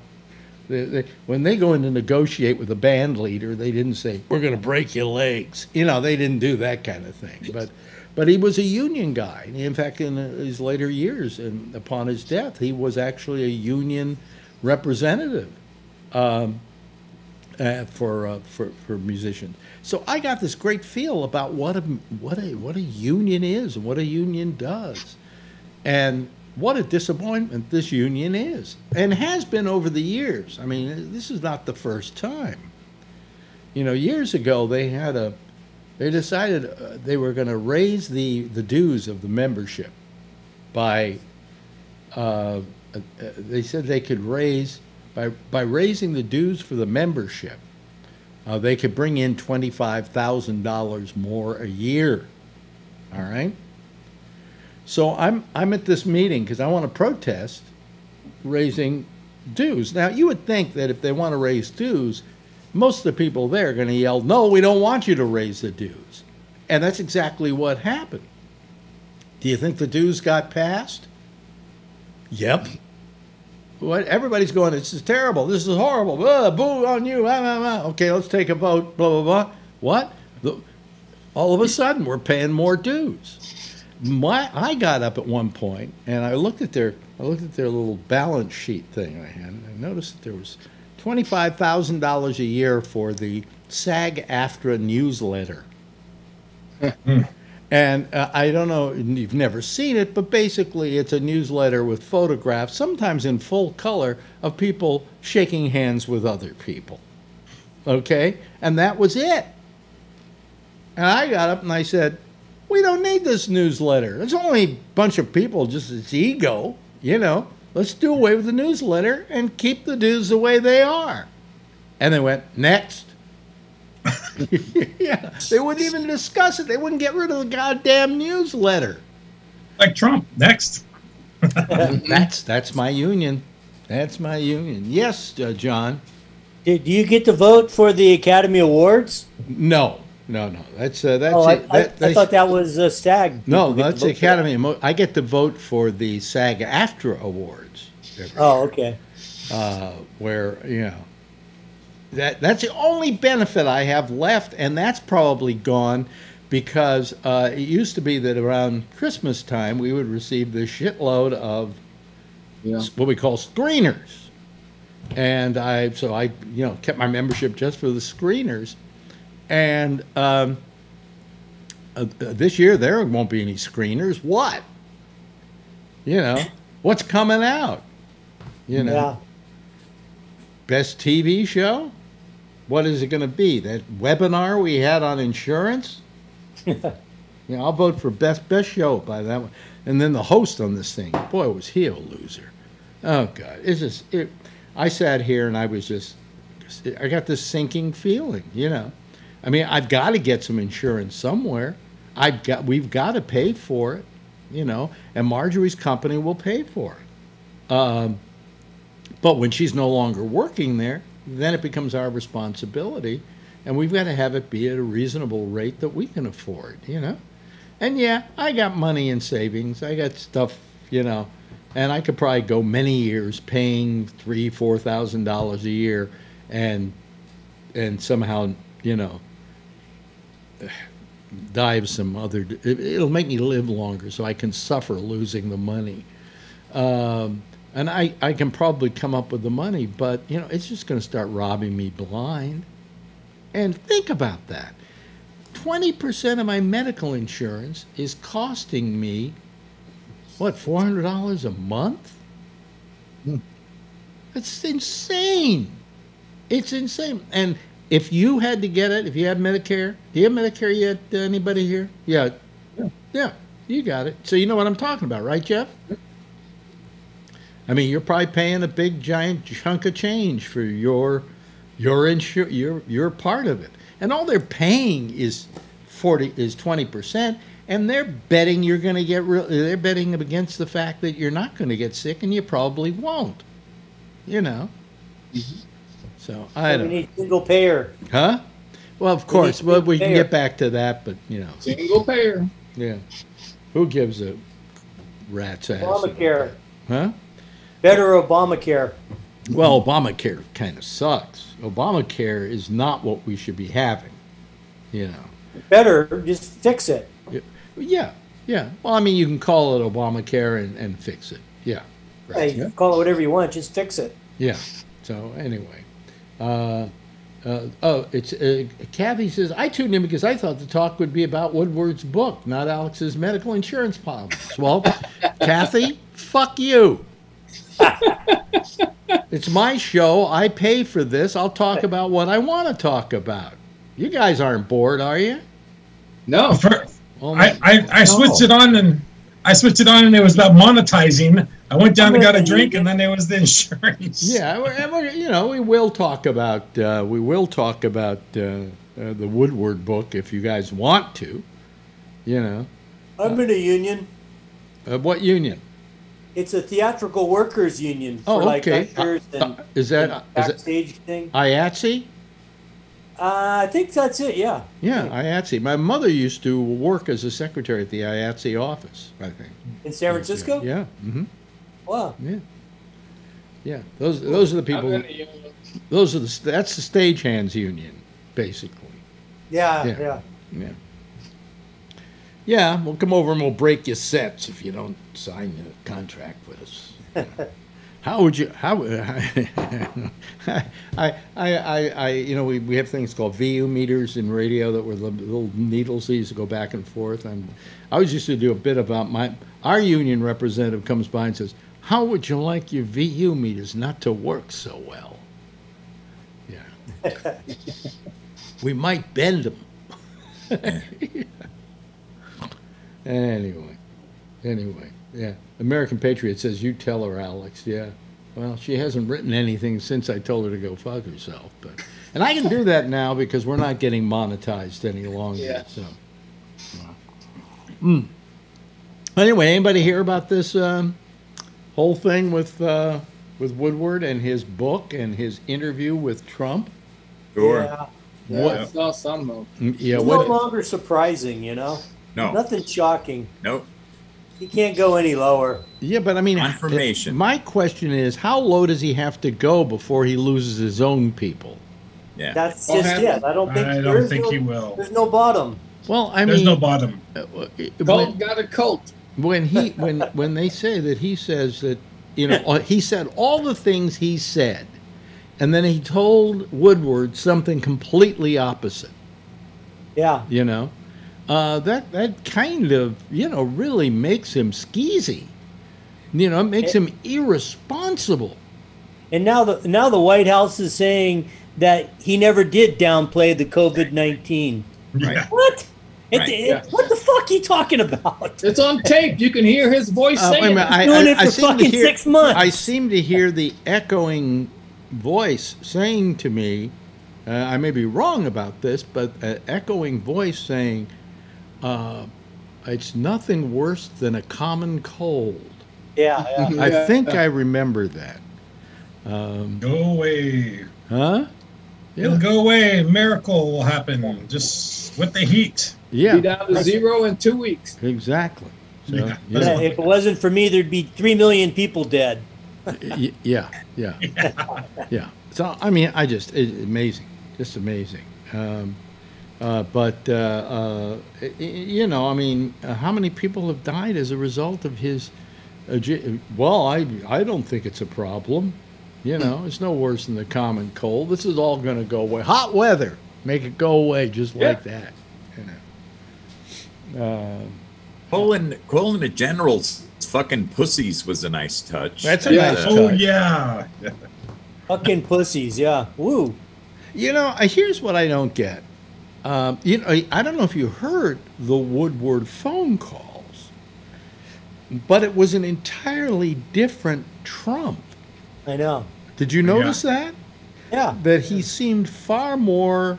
they, they, when they go in to negotiate with a band leader, they didn't say we're going to break your legs. You know, they didn't do that kind of thing. But but he was a union guy. In fact, in his later years, and upon his death, he was actually a union representative um, uh, for, uh, for for musicians. So I got this great feel about what a what a what a union is and what a union does, and what a disappointment this union is and has been over the years. I mean, this is not the first time. You know, years ago they had a they decided uh, they were going to raise the the dues of the membership by uh, uh, they said they could raise by by raising the dues for the membership uh, they could bring in $25,000 more a year. All right? So I'm, I'm at this meeting because I want to protest raising dues. Now, you would think that if they want to raise dues, most of the people there are going to yell, No, we don't want you to raise the dues. And that's exactly what happened. Do you think the dues got passed? Yep. What everybody's going, this is terrible, this is horrible, boo on you, blah, blah, blah. okay, let's take a vote, blah, blah, blah. What? The- all of a sudden, we're paying more dues. My, I got up at one point and I looked at their, I looked at their little balance sheet thing I had, and I noticed that there was twenty-five thousand dollars a year for the SAG-AFTRA newsletter. Hmm. And uh, I don't know, you've never seen it, but basically it's a newsletter with photographs, sometimes in full color, of people shaking hands with other people. Okay? And that was it. And I got up and I said, We don't need this newsletter. It's only a bunch of people, just its ego, you know. Let's do away with the newsletter and keep the dues the way they are. And they went, Next. yeah, they wouldn't even discuss it. They wouldn't get rid of the goddamn newsletter. Like Trump. Next. that's that's my union. That's my union. Yes, uh, John. Did you get to vote for the Academy Awards? No, no, no. That's uh, that's Oh, I, it. I, That- I that's- thought that was uh, STAG. no, People get to that's the vote that. Academy. I get to vote for the SAG-AFTRA awards. Oh, year. okay. uh, where you know that that's the only benefit I have left, and that's probably gone because uh, it used to be that around Christmas time we would receive this shitload of Yeah. what we call screeners, and I so I you know kept my membership just for the screeners, and um, uh, this year there won't be any screeners. What? You know what's coming out? You know Yeah. best TV show? What is it going to be? That webinar we had on insurance? yeah, I'll vote for best best show by that one. And then the host on this thing, boy, was he a loser. Oh God, it's just it. I sat here and I was just, I got this sinking feeling. You know, I mean, I've got to get some insurance somewhere. I've got, we've got to pay for it. You know, and Marjorie's company will pay for it. Um, but when she's no longer working there, then it becomes our responsibility, and we've got to have it be at a reasonable rate that we can afford, you know? And yeah, I got money in savings. I got stuff, you know, and I could probably go many years paying three, four thousand dollars a year, and and somehow, you know, die of some other. It, it'll make me live longer, so I can suffer losing the money. Um, and I, I can probably come up with the money, but you know, it's just going to start robbing me blind. And think about that. 20% of my medical insurance is costing me, what, $400 a month? It's insane. It's insane. And if you had to get it, if you had Medicare, do you have Medicare yet, uh, anybody here? Yeah. Yeah, you got it. So you know what I'm talking about, right, Jeff? I mean, you're probably paying a big giant chunk of change for your your insur your your part of it, and all they're paying is forty is twenty percent, and they're betting you're going to get real. They're betting against the fact that you're not going to get sick, and you probably won't. You know. Mm-hmm. So I don't. need single payer. Huh? Well, of course. need Well, to we can get back to that, but you know, Single payer. yeah. Who gives a rat's ass? Obamacare. Huh? Better Obamacare. Well, Obamacare kind of sucks. Obamacare is not what we should be having. You know. Better, just fix it. Yeah, yeah. Well, I mean, you can call it Obamacare and, and fix it. Yeah, Hey, Yeah. call it whatever you want, just fix it. yeah. So anyway, uh, uh, oh, it's uh, Kathy says I tuned in because I thought the talk would be about Woodward's book, not Alex's medical insurance problems. Well, Kathy, fuck you. it's my show. I pay for this. I'll talk about what I want to talk about. You guys aren't bored, are you? No. For- Oh, I, I, I switched it on and I switched it on and it was about monetizing. I went down and got a drink and then there was the insurance. Yeah, we're- we're- you know, we will talk about uh, we will talk about uh, uh, the Woodward book if you guys want to. You know, I'm in a union. uh, what union? It's a theatrical workers union Oh, for like okay. ushers Uh, and uh, is that and is it backstage thing. IATSE? Uh, I think that's it. Yeah. Yeah, IATSE. My mother used to work as a secretary at the IATSE office. I think. In San Francisco. Yeah. Mm-hmm. Wow. Yeah. Yeah. Those those are the people. in a union. Those are the that's the stagehands union, basically. Yeah. Yeah. Yeah. Yeah. Yeah, we'll come over and we'll break your sets if you don't sign the contract with us. you know. How would you? How? I, I, I, I, you know, we, we have things called VU meters in radio that were the little needles that used to go back and forth. And I always used to do a bit about my our union representative comes by and says, "How would you like your VU meters not to work so well?" Yeah, we might bend them. Anyway, anyway, yeah. American Patriot says, "You tell her, Alex." Yeah. Well, she hasn't written anything since I told her to go fuck herself, but and I can do that now because we're not getting monetized any longer. Yeah. So. Mm. Anyway, anybody hear about this um, whole thing with uh, with Woodward and his book and his interview with Trump? Sure. Yeah. Yeah, What- I saw some of Mm, Yeah, It's no longer surprising, you know? No. Nothing shocking. Nope. He can't go any lower. Yeah, but I mean, Confirmation. My question is, how low does he have to go before he loses his own people? Yeah. That's Won't just happen. it. I don't think I don't there's think no, he will. There's no bottom. Well, I There's mean, there's no bottom. uh, Cult when, got a cult. when he when when they say that he says that you know uh, he said all the things he said, and then he told Woodward something completely opposite. Yeah. You know, uh, that that kind of you know really makes him skeezy. You know, it makes him irresponsible. And now the now the White House is saying that he never did downplay the COVID nineteen. Yeah. What? It, Right. it- Yeah. What the fuck are you talking about? It's on tape. You can hear his voice Uh, saying minute, it. I, doing I- it for seem to fucking hear- six months. I seem to hear the echoing voice saying to me, uh, I may be wrong about this, but an echoing voice saying, uh, "It's nothing worse than a common cold." Yeah, yeah. I Yeah. think I remember that. Um, Go away. huh? It'll go away. Miracle will happen. Just with the heat. Be Yeah, down to zero in two weeks. exactly. So, Yeah. Yeah, if it wasn't for me, there'd be three million people dead. y- yeah, yeah, yeah. So I mean, I just it, amazing, just amazing. Um, uh, but uh, uh, y- y- you know, I mean, uh, how many people have died as a result of his? Uh, well, I I don't think it's a problem. You know, it's no worse than the common cold. This is all going to go away. Hot weather, make it go away just like that. You know. Uh, Calling, calling the generals fucking pussies was a nice touch. That's a Yeah. nice Oh yeah. Fucking pussies, yeah. Woo. You know, uh, here's what I don't get. Um, you know, I- I don't know if you heard the Woodward phone calls, but it was an entirely different Trump. I know. Did you notice that? Yeah. That he seemed far more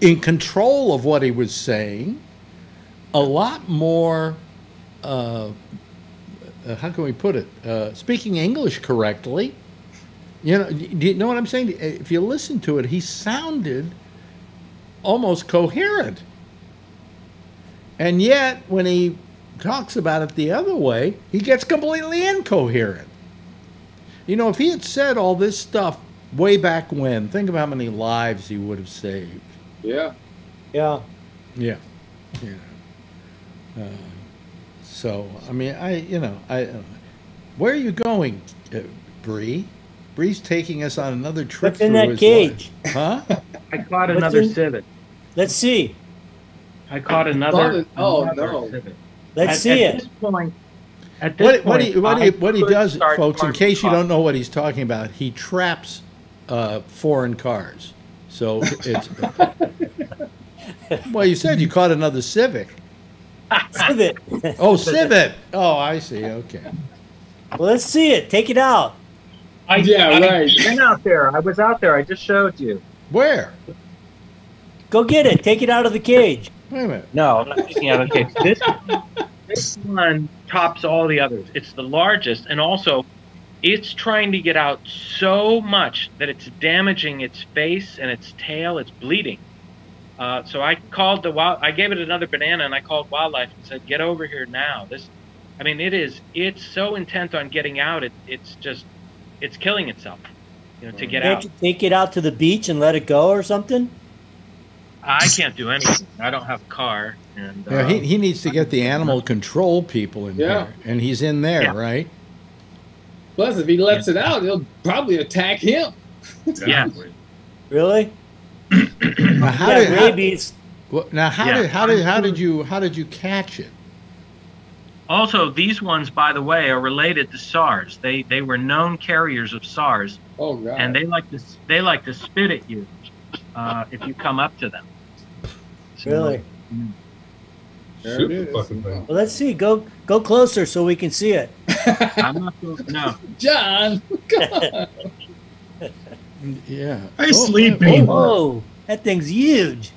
in control of what he was saying, a lot more. Uh, uh, how can we put it? Uh, speaking English correctly. You know, do you know what I'm saying? If you listen to it, he sounded almost coherent. And yet, when he talks about it the other way, he gets completely incoherent. You know, if he had said all this stuff way back when, think of how many lives he would have saved. Yeah. Yeah. Yeah. You know. Uh, so, I mean, I, you know, I, uh, where are you going, uh, Bree? Bree's taking us on another trip What's in that his cage? life. Huh? I caught What's another in- civet. Let's see. I caught another. Caught it- oh, another no. civet. Let's At- see at it. This point, at this What, what, point, he, what, he, what he does, folks, in case you don't know what he's talking about, he traps uh, foreign cars. So it's. well, you said you caught another Civic. Civet. Oh, Civic. Oh, I see. Okay. well, let's see it. Take it out. I, Yeah, I right. Been out there. I was out there. I just showed you. Where? Go get it. Take it out of the cage. Wait a minute. No, I'm not taking out. of Okay, this this one tops all the others. It's the largest, and also, it's trying to get out so much that it's damaging its face and its tail. It's bleeding. Uh, so I called the wild. I gave it another banana, and I called wildlife and said, "Get over here now." This, I mean, it is. It's so intent on getting out. It, it's just, it's killing itself. You know, to get Can't out. you take it out to the beach and let it go or something? I can't do anything. I don't have a car, and Yeah, uh, he, he needs to get the animal control people in Yeah. there, and he's in there, Yeah. right? Plus, if he lets it out, he'll probably attack him. Exactly. Really? Now, how yeah, did how, well, now how Yeah. did how did how did you how did you catch it? Also, these ones, by the way, are related to SARS. They they were known carriers of SARS, Oh god. and they like to they like to spit at you uh, if you come up to them. So- Really? there it is. Well, let's see. Go go closer so we can see it. I'm not going. No, John, come on. Yeah. Hey, Oh, sleeping. Whoa, that thing's huge.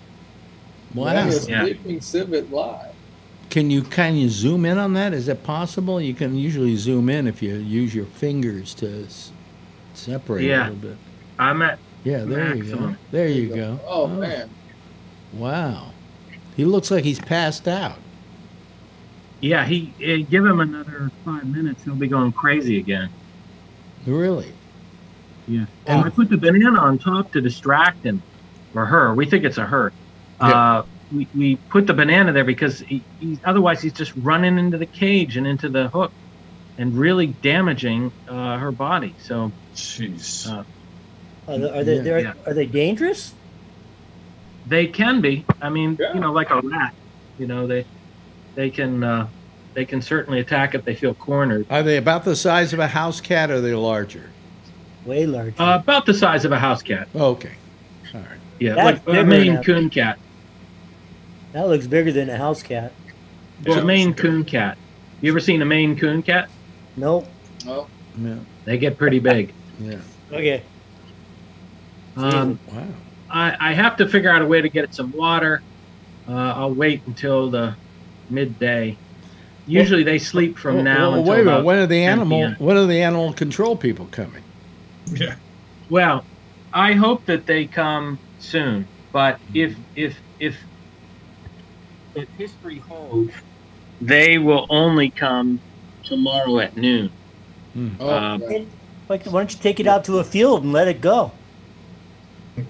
Wow. That is Yeah. Sleeping Civet live. Can you kind of zoom in on that? Is that possible? You can usually zoom in if you use your fingers to s- separate Yeah. a little bit. I'm at Yeah, there you go. Maximum. There you go. Oh, man. Wow. He looks like he's passed out. yeah. He eh, give him another five minutes, he'll be going crazy again. Really? Yeah. And I put the banana on top to distract him, or her. We think it's a her. Uh, we, we put the banana there because he, he's otherwise he's just running into the cage and into the hook, and really damaging uh, her body. So Jeez. Uh, Are they, are they, Yeah. Yeah. are they dangerous? they can be. I mean, Yeah. you know, like a rat. You know, they they can uh, they can certainly attack if they feel cornered. Are they about the size of a house cat or are they larger? Way larger. Uh, about the size of a house cat. Okay. All right. Yeah, That's like a bigger Maine Coon cat. That looks bigger than a house cat. Well, a Maine Coon cat. You ever seen a Maine Coon cat? Nope. Oh, Yeah. They get pretty big. Yeah. Okay. Um, Wow. I, I have to figure out a way to get it some water. Uh, I'll wait until the midday. Usually they sleep from Well, now well, until wait a minute. When are the animal? p.m. When are the animal control people coming? Yeah. Well, I hope that they come soon. But if if if if history holds, they will only come tomorrow at noon. oh Um, right. Like, why don't you take it out to a field and let it go?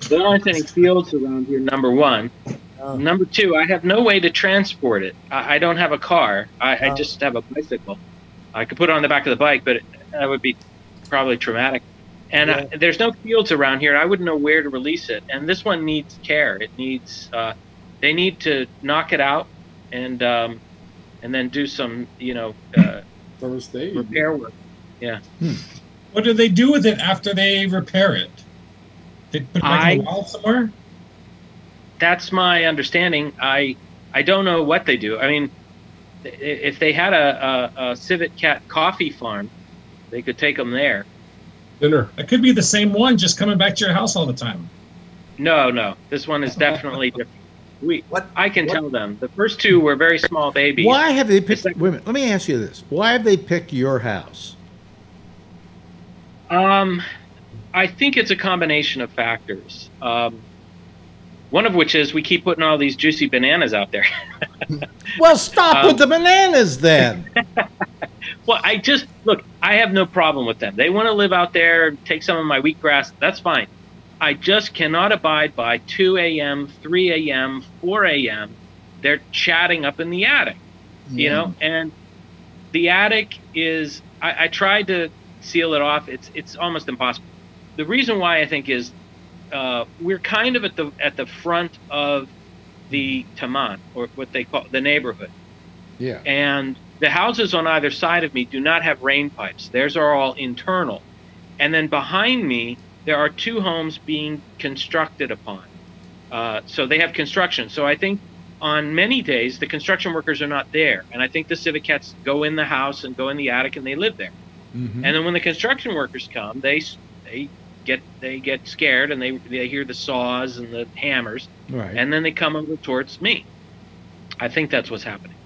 There aren't any fields around here. Number one. Oh. Number two, I have no way to transport it. I, I don't have a car. I, I Oh. just have a bicycle. I could put it on the back of the bike, but it, that would be probably traumatic. And I, there's no fields around here. I wouldn't know where to release it. And this one needs care. It needs. Uh, they need to knock it out, and um, and then do some, you know, uh, First aid. repair work. Yeah. What do they do with it after they repair it? They put it like in a I- wall somewhere? that's my understanding. I I don't know what they do. I mean, if they had a, a, a civet cat coffee farm, they could take them there. Dinner. It could be the same one just coming back to your house all the time. No, no, this one is definitely different. We, What- I can what- tell them. The first two were very small babies. Why have they picked? like- a. Let me ask you this: Why have they picked your house? Um, I think it's a combination of factors. Um, one of which is we keep putting all these juicy bananas out there. Well, stop Um, with the bananas then. Well, I just look. I have no problem with them. They want to live out there, take some of my wheatgrass. That's fine. I just cannot abide by 2 a.m., 3 a.m., 4 a.m. They're chatting up in the attic, you know. And the attic is. I, I tried to seal it off. It's it's almost impossible. The reason why I think is uh, we're kind of at the at the front of the Taman, or what they call the neighborhood yeah. and the houses on either side of me do not have rain pipes. Theirs are all internal. And then behind me, there are two homes being constructed upon. Uh, so they have construction. So I think on many days, the construction workers are not there. And I think the civet cats go in the house and go in the attic and they live there. Mhm. And then when the construction workers come, they they get they get scared and they they hear the saws and the hammers Right. and then they come over towards me. I think that's what's happening.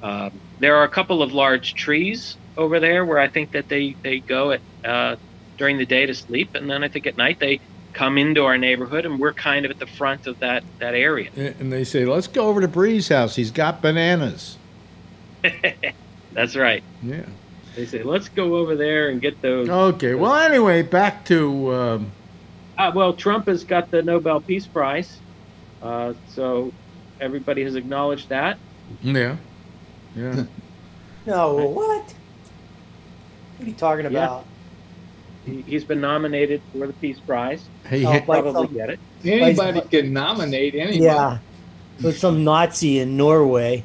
Um, there are a couple of large trees over there where I think that they they go at uh, during the day to sleep, and then I think at night they come into our neighborhood, and we're kind of at the front of that that area. and they say, "Let's go over to Bree's house. He's got bananas." That's right. Yeah. They say, let's go over there and get those. Okay. Well, anyway, back to um, Uh, well, Trump has got the Nobel Peace Prize, uh, so everybody has acknowledged that. yeah, yeah. No, what? What are you talking Yeah. About? He, he's been nominated for the Peace Prize. Hey, Oh, hey, Probably get it. Anybody can nominate anybody. Yeah. With some Nazi in Norway.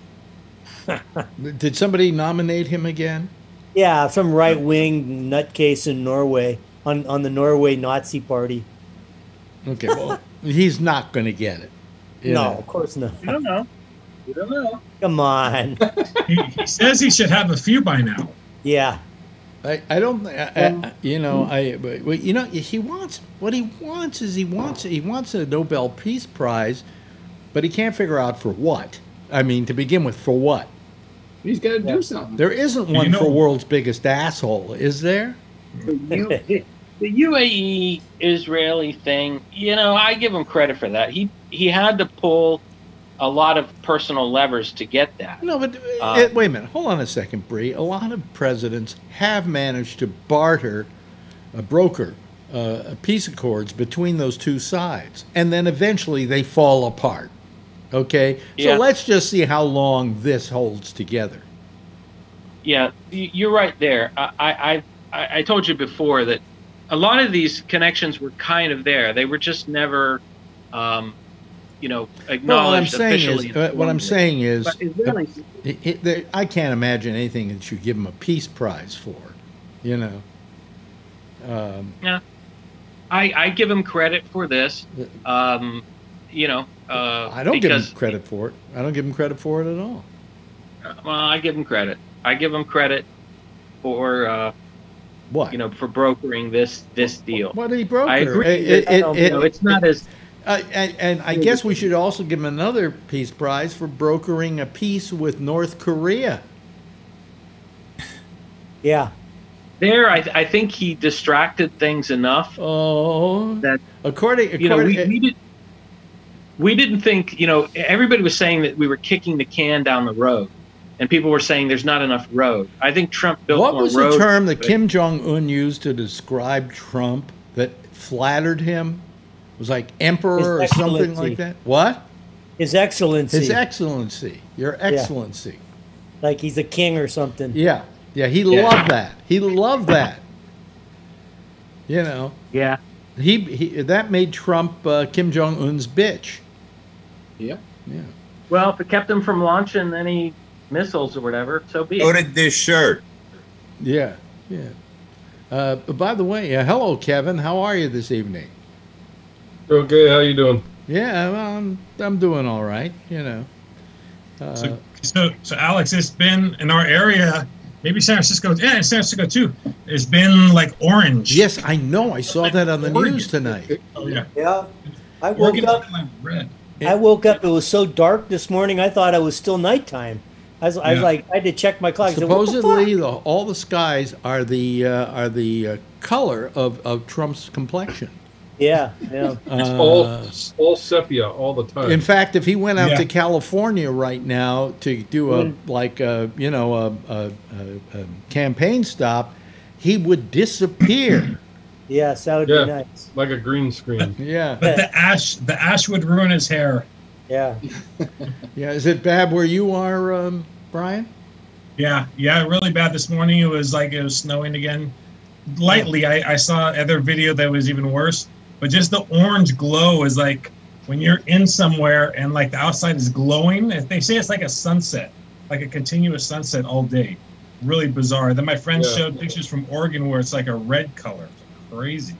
did somebody nominate him again? Yeah, some right wing nutcase in Norway on, on the Norway Nazi party. Okay. Well, he's not going to get it. no, know. of course not. You don't know. You don't know. Come on. He, he says he should have a few by now. Yeah. I, I don't I, I, you know I but, well, you know he wants what he wants is he wants he wants a Nobel Peace Prize, but he can't figure out for what. I mean, to begin with, for what? He's got to do something. There isn't one You know- for world's biggest asshole, is there? the, U- the UAE Israeli thing, you know, I give him credit for that. He he had to pull a lot of personal levers to get that. No, but uh, Uh, wait a minute. Hold on a second, Bree. A lot of presidents have managed to barter, a broker, uh, peace accords between those two sides, and then eventually they fall apart. Okay, Yeah. so let's just see how long this holds together. Yeah, you're right there. I, I I I told you before that a lot of these connections were kind of there. They were just never, um, you know, No, what I'm acknowledged saying officially. is, uh, what I'm saying is, But Israelis, it, it, there, I can't imagine anything that you give them a peace prize for. You know. Um, I I give him credit for this. Um, you know, uh, I don't give because them credit for it. I don't give them credit for it at all. Well, I give him credit. I give him credit for uh, What? you know for brokering this this deal. what did he broker? I agree. It- that, it- you it- know, it's not as Uh, and, and I guess we should also give him another peace prize for brokering a peace with North Korea. Yeah. there. I, I think he distracted things enough. Oh, That- according You know, we, we did. We didn't think, you know, everybody was saying that we were kicking the can down the road, and people were saying there's not enough road. I think Trump built what more was the term that Kim Jong Un used to describe Trump that flattered him? It was like emperor or something like that. What? His Excellency. His Excellency, Your Excellency. like he's a king or something. Yeah, yeah. He Yeah. loved that. He loved that. You know, Yeah, he, he that made Trump uh, Kim Jong Un's bitch. Yep. Yeah. well, if it kept him from launching any missiles or whatever, so be So it. did this shirt. Yeah, yeah. Uh, but by the way, uh, hello, Kevin. How are you this evening? Okay, how you doing? Yeah, well, I'm I'm doing all right. You know. Uh, So, so, so Alex, it's been in our area, maybe San Francisco, yeah, San Francisco too. It's been like orange. yes, I know. I saw that on the Oregon. news tonight. Oh yeah. Yeah. I woke Oregon's up. like red. I woke up. It was so dark this morning. I thought it was still nighttime. I was, I was like, I had to check my clock. I said, the Supposedly, the, all the skies are the uh, are the uh, color of, of Trump's complexion. Yeah, yeah. It's Uh, all all sepia all the time. In fact, if he went out Yeah. to California right now to do a Mm. like a you know a, a, a, a campaign stop, he would disappear. Yes, that would Yeah. be nice. like a green screen. yeah, But the ash, the ash would ruin his hair. Yeah. yeah. Is it bad where you are, um, Brian? Yeah, yeah, really bad this morning. It was like it was snowing again. Lightly, I, I saw other video that was even worse. But just the orange glow is like when you're in somewhere and like the outside is glowing. They say it's like a sunset, like a continuous sunset all day. Really bizarre. Then my friend Yeah. showed pictures from Oregon where it's like a red color. Crazy.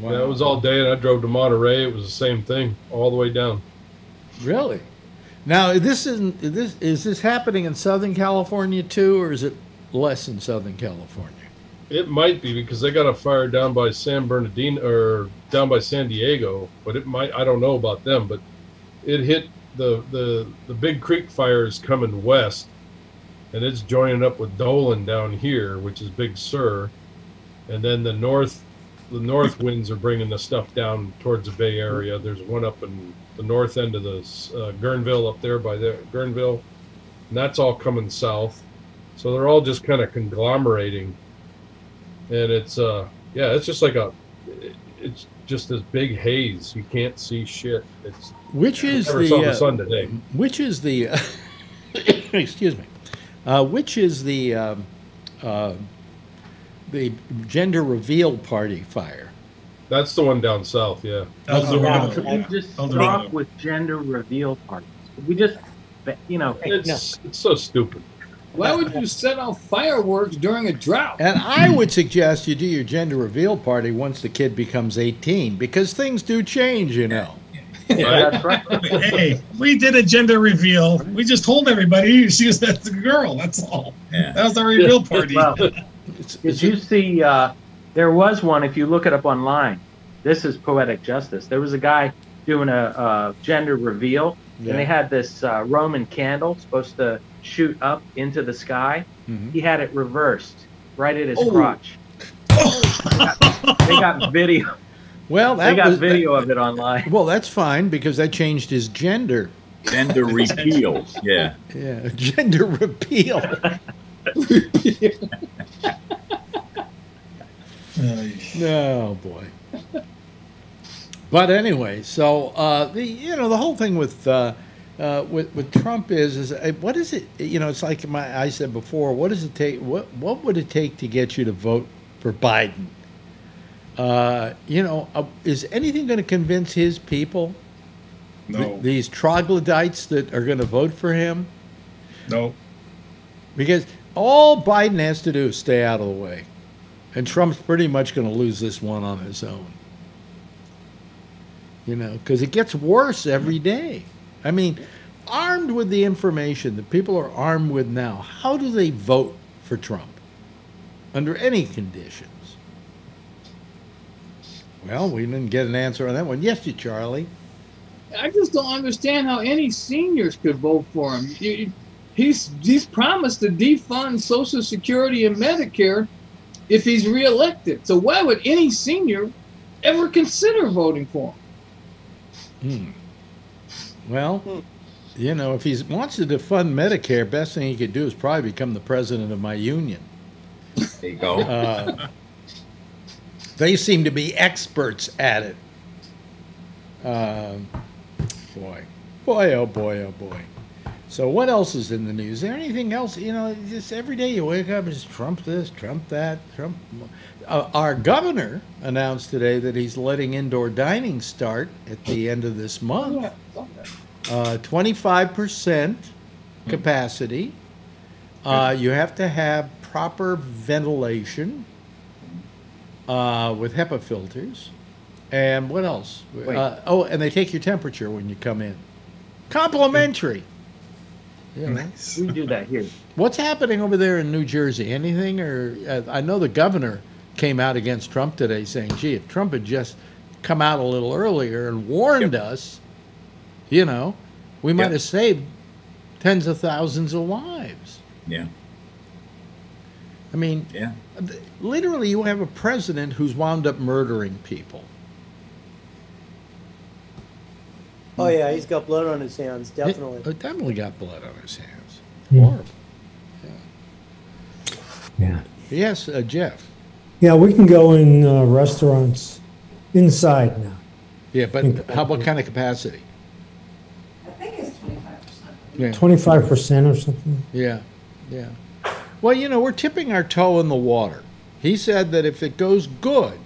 Yeah, it was all day, and I drove to Monterey. It was the same thing all the way down. Really? Now, this isn't is this is this happening in Southern California too, or is it less in Southern California? It might be because they got a fire down by San Bernardino or down by San Diego, but it might. I don't know about them, but it hit the the the Big Creek fire is coming west, and it's joining up with Dolan down here, which is Big Sur, and then the north the north winds are bringing the stuff down towards the Bay Area. There's one up in the north end of the uh, Guerneville up there by the Guerneville, and that's all coming south. So they're all just kind of conglomerating, and it's uh yeah, it's just like a it's just this big haze. You can't see shit. It's Which is never the saw the uh, sun today. Which is the, excuse me, uh, which is the, um, uh, the gender reveal party fire? That's the one down south. Yeah. El Dorado. Could we just El stop with gender reveal parties? We just, you know, It's it's so stupid. Why would you set off fireworks during a drought? And I would suggest you do your gender reveal party once the kid becomes 18 because things do change, you know. Right? that's right. hey, we did a gender reveal. We just told everybody she was that's a girl. That's all. Yeah. That was our reveal party. Well, It's, Did it's- you see? Uh, there was one. If you look it up online, this is poetic justice. There was a guy doing a, a gender reveal, Yeah. and they had this uh, Roman candle supposed to shoot up into the sky. Mhm. He had it reversed, right at his Oh. crotch. They got, they got video. Well, that They got was, video of it online. Well, that's fine because that changed his gender. Gender repeal. Yeah. Yeah, gender repeal. No boy. But anyway, so uh, the you know the whole thing with uh, uh, with with Trump is is uh, what is it? You know, it's like my I said before. What does it take? What what would it take to get you to vote for Biden? Uh, you know, uh, is anything going to convince his people? Th- No, these troglodytes that are going to vote for him, no. because all Biden has to do is stay out of the way, and Trump's pretty much going to lose this one on his own. You know, because it gets worse every day. I mean, armed with the information that people are armed with now, how do they vote for Trump under any conditions? Well, we didn't get an answer on that one. Yes, you, Charlie. I just don't understand how any seniors could vote for him. You- He's he's promised to defund Social Security and Medicare if he's reelected. So why would any senior ever consider voting for him? Hmm. Well, you know, if he wants to defund Medicare, best thing he could do is probably become the president of my union. There you go. Uh, they seem to be experts at it. Um, boy, boy, oh boy, oh boy. So what else is in the news? Is there anything else? You know, just every day you wake up, it's Trump this, Trump that, Trump. Uh, our governor announced today that he's letting indoor dining start at the end of this month. Uh, 25% capacity. Uh, you have to have proper ventilation uh, with HEPA filters. And what else? Uh, oh, and they take your temperature when you come in. Complimentary. You know. We do that here. What's happening over there in New Jersey? Anything? Or uh, I know the governor came out against Trump today, saying, "Gee, if Trump had just come out a little earlier and warned us, you know, we might Yep. have saved tens of thousands of lives." Yeah. I mean, Yeah. literally, you have a president who's wound up murdering people. Oh yeah, he's got blood on his hands, He- definitely. uh, definitely got blood on his hands. Hmm. Horrible. Yeah. yeah. Yes, uh, Jeff. Yeah, we can go in uh, restaurants inside now. Yeah, but how about kind of capacity? I think it's twenty-five percent. Yeah. Twenty-five percent or something. Yeah, yeah. Well, you know, we're tipping our toe in the water. He said that if it goes good,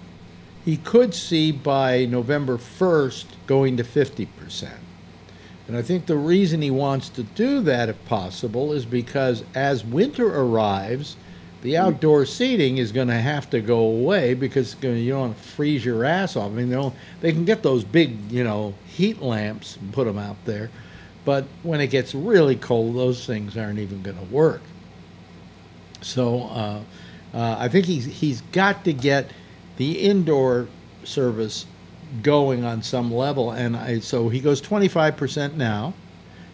he could see by November 1st going to 50%. And I think the reason he wants to do that, if possible, is because as winter arrives, the mm. outdoor seating is going to have to go away because you don't want to freeze your ass off. I mean, they, they can get those big, you know, heat lamps and put them out there. But when it gets really cold, those things aren't even going to work. So uh, uh, I think he's he's got to get the indoor service going on some level, and I, so he goes 25 percent now.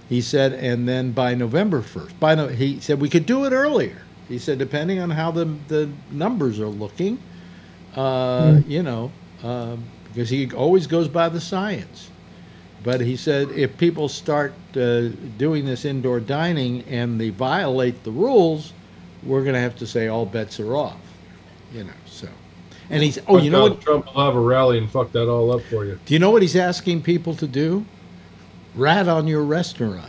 He said, and then by November 1st, by no, he said we could do it earlier. He said depending on how the the numbers are looking, uh, you know, uh, because he always goes by the science. But he said if people start uh, doing this indoor dining and they violate the rules, we're going to have to say all bets are off. You know, so. And he's oh, you know what? Trump will have a rally and fuck that all up for you. Do you know what he's asking people to do? Rat on your restaurant.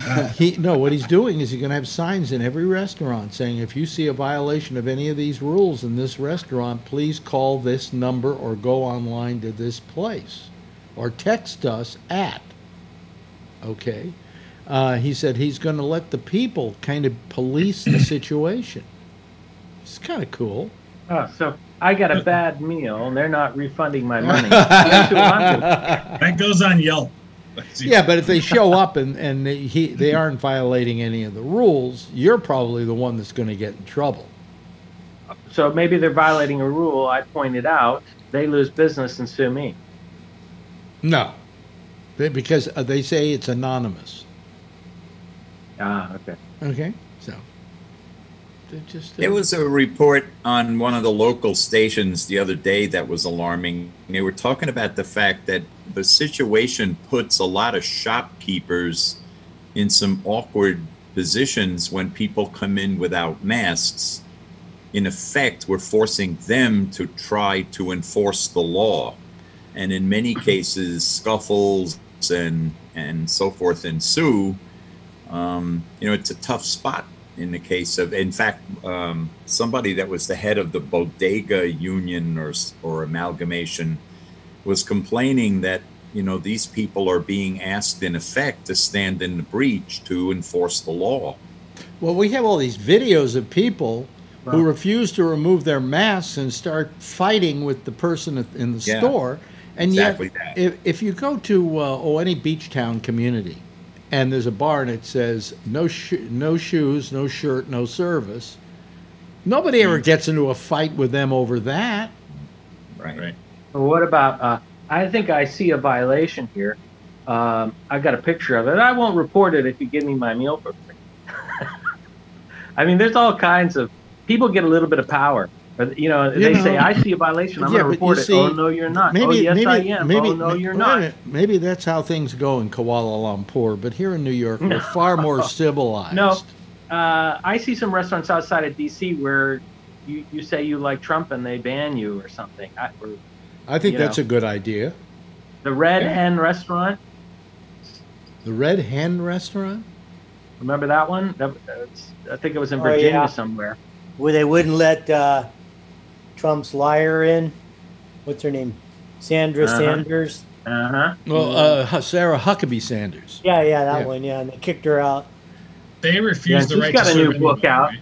he no, what he's doing is he's going to have signs in every restaurant saying if you see a violation of any of these rules in this restaurant, please call this number or go online to this place or text us at. Okay. Uh, he said he's going to let the people kind of police the situation. It's kind of cool. Oh, so I got a bad meal and they're not refunding my money. Guess who I'm with? That goes on Yelp. Yeah, but if they show up and, and they, he, they aren't violating any of the rules, you're probably the one that's going to get in trouble. So maybe they're violating a rule I pointed out. They lose business and sue me. No. Because uh, they say it's anonymous. Ah, okay. Okay, so they just uh, There was a report on one of the local stations the other day that was alarming. They were talking about the fact that the situation puts a lot of shopkeepers in some awkward positions when people come in without masks. In effect, we're forcing them to try to enforce the law. And in many cases, scuffles and, and so forth ensue. Um, you know, it's a tough spot in the case of, in fact, um, somebody that was the head of the bodega union or, or amalgamation was complaining that, you know, these people are being asked in effect to stand in the breach to enforce the law. Well, we have all these videos of people who refuse to remove their masks and start fighting with the person in the Yeah, store. And exactly yet, that. if, if you go to uh, oh, any beach town community, and there's a bar and it says no sho- no shoes, no shirt, no service, nobody ever gets into a fight with them over that. Right. Right. Well, what about? Uh, I think I see a violation here. Um, I got a picture of it. I won't report it if you give me my meal for free. I mean, there's all kinds of people get a little bit of power. Or, You know, You they know- say, "I see a violation. I'm Yeah, going to but you report it." see, oh no, you're not. oh yes, I am. oh no, you're not. minute. Maybe that's how things go in Kuala Lumpur, but here in New York, we're far more civilized. No, uh, I see some restaurants outside of DC where you, you say you like Trump and they ban you or something. I, or I think that's know. a good idea. the Red Hen restaurant. The Red Hen restaurant. Remember that one? That, that's, I think it was in Oh, Virginia yeah. somewhere. Where they wouldn't let uh, Trump's liar in. What's her name? Sandra Uh-huh. Sanders. Uh huh. Well, uh, Sarah Huckabee Sanders. Yeah, yeah, that Yeah. one. Yeah, and they kicked her out. They refused Yeah, refuse the she's right got to a serve new anyone, book out. right?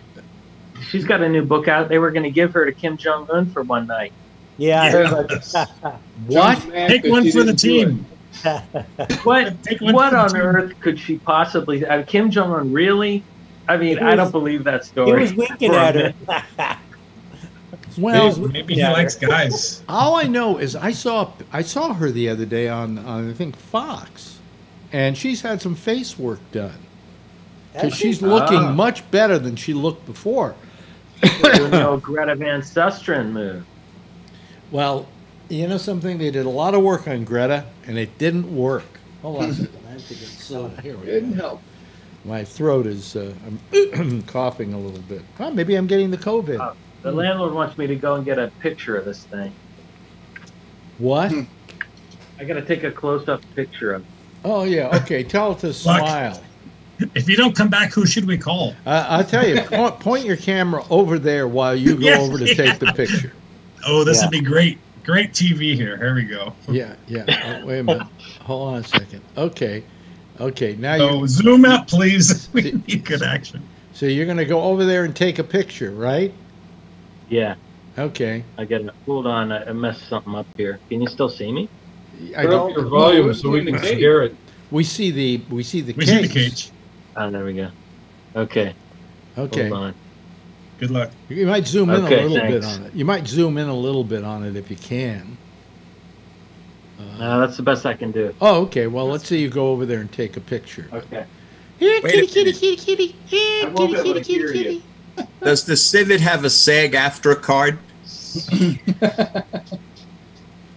She's got a new book out. They were going to give her to Kim Jong Un for one night. Yeah, I heard What? Trump's mad Take 'cause one for the didn't do it. team. What? What for the on team. earth could she possibly? Uh, Kim Jong Un really? I mean, He I don't believe that story. he story. was winking at her. minute. Well, Maybe he Yeah. likes guys. all I know is I saw I saw her the other day on, on I think Fox, and she's had some face work done because she's looking Ah. much better than she looked before. Doing the old Greta Van Susteren move. Well, you know something? They did a lot of work on Greta, and it didn't work. Hold on a second. I have to get soda. Here we Didn't go. help. My throat is uh, I'm coughing a little bit. Oh, maybe I'm getting the COVID. Oh, the landlord wants me to go and get a picture of this thing. What? I got to take a close-up picture of. it. Oh yeah. Okay. Tell it to smile. If you don't come back, who should we call? Uh, I'll tell you. Point, point your camera over there while you go Yes, over to yeah. take the picture. Oh, this Yeah. would be great. Great TV here. Here we go. Yeah. Yeah. Oh, wait a minute. Hold on a second. Okay. Okay. Now So you. zoom out, please. We need good action. So you're gonna go over there and take a picture, right? Yeah, Okay. I got to Hold on, I I messed something up here. Can you still see me? I Turn don't, up your volume so we can scare it. we see the we see the We cage. see the cage. Oh, ah, there we go. Okay. Okay. Hold on. Good luck. You might zoom in Okay, a little bit on it. You might zoom in a little bit on it if you can. No, that's the best I can do. Oh, okay. Well, let's see you go over there and take a picture. Okay. Here, Wait kitty, kitty, kitty, kitty. Here, kitty, kitty, kitty, kitty. Does the Civet have a SAG-AFTRA card?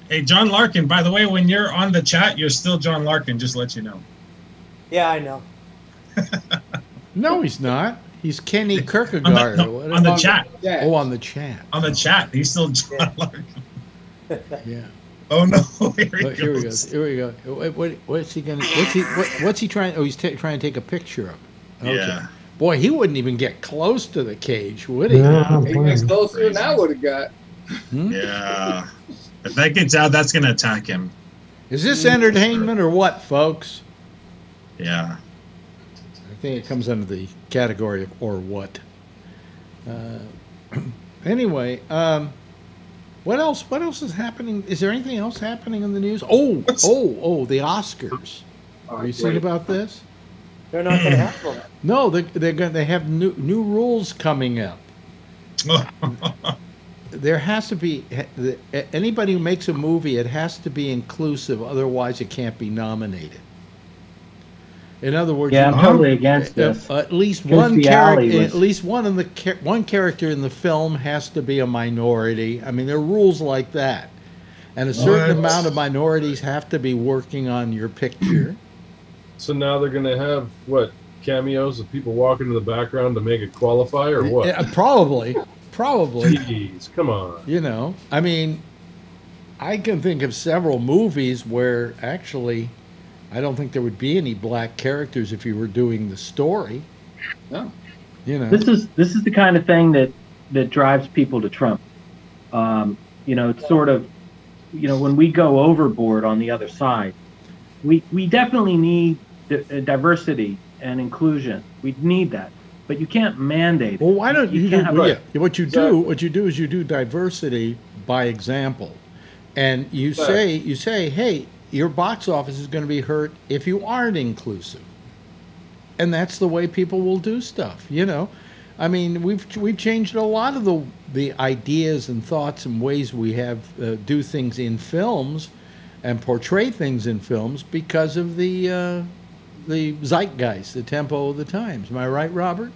Hey, John Larkin, by the way, when you're on the chat, you're still John Larkin, just to let you know. Yeah, I know. No, he's not. He's Kenny On the, no, on the chat. Yeah. Oh, on the chat. On the chat. He's still John Larkin. Yeah. Oh, no. Here he Oh, here we go. goes. Here we go. What, what, what's he gonna? What's he? What, what's he trying? Oh, he's ta trying to take a picture of. Okay. Yeah. Boy, he wouldn't even get close to the cage, would he? Yeah, He gets fine. closer than I would have got. Hmm? Yeah. If that gets out, that's going to attack him. Is this entertainment or what, folks? Yeah. I think it comes under the category of or what. Uh, anyway, um, what else? What else is happening? Is there anything else happening in the news? Oh, What's- oh, oh! The Oscars. Oh, Have you seen great. about this? They're not going to have one. No, they they're going. They have new new rules coming up. there has to be anybody who makes a movie. It has to be inclusive, otherwise it can't be nominated. In other words, Yeah, I'm you- totally against uh, this. At least one character, was- at least one of the one character in the film has to be a minority. I mean, there are rules like that, and a certain What? amount of minorities have to be working on your picture. So now they're gonna have what cameos of people walking in the background to make it qualify, or what? Yeah, probably, probably. Jeez, come on. You know, I mean, I can think of several movies where actually, I don't think there would be any black characters if you were doing the story. No. You know, This is this is the kind of thing that that drives people to Trump. Um, you know, it's sort of, you know, when we go overboard on the other side, we we definitely need di- diversity and inclusion. We need that, but you can't mandate. Well, why don't you, do? can't have- Yeah, what you do, what you do is you do diversity by example, and you Right. say you say, hey, your box office is going to be hurt if you aren't inclusive, and that's the way people will do stuff. You know, I mean, we've we've changed a lot of the the ideas and thoughts and ways we have uh, do things in films, and portray things in films because of the. Uh, the zeitgeist, the tempo of the times. Am I right, Robert?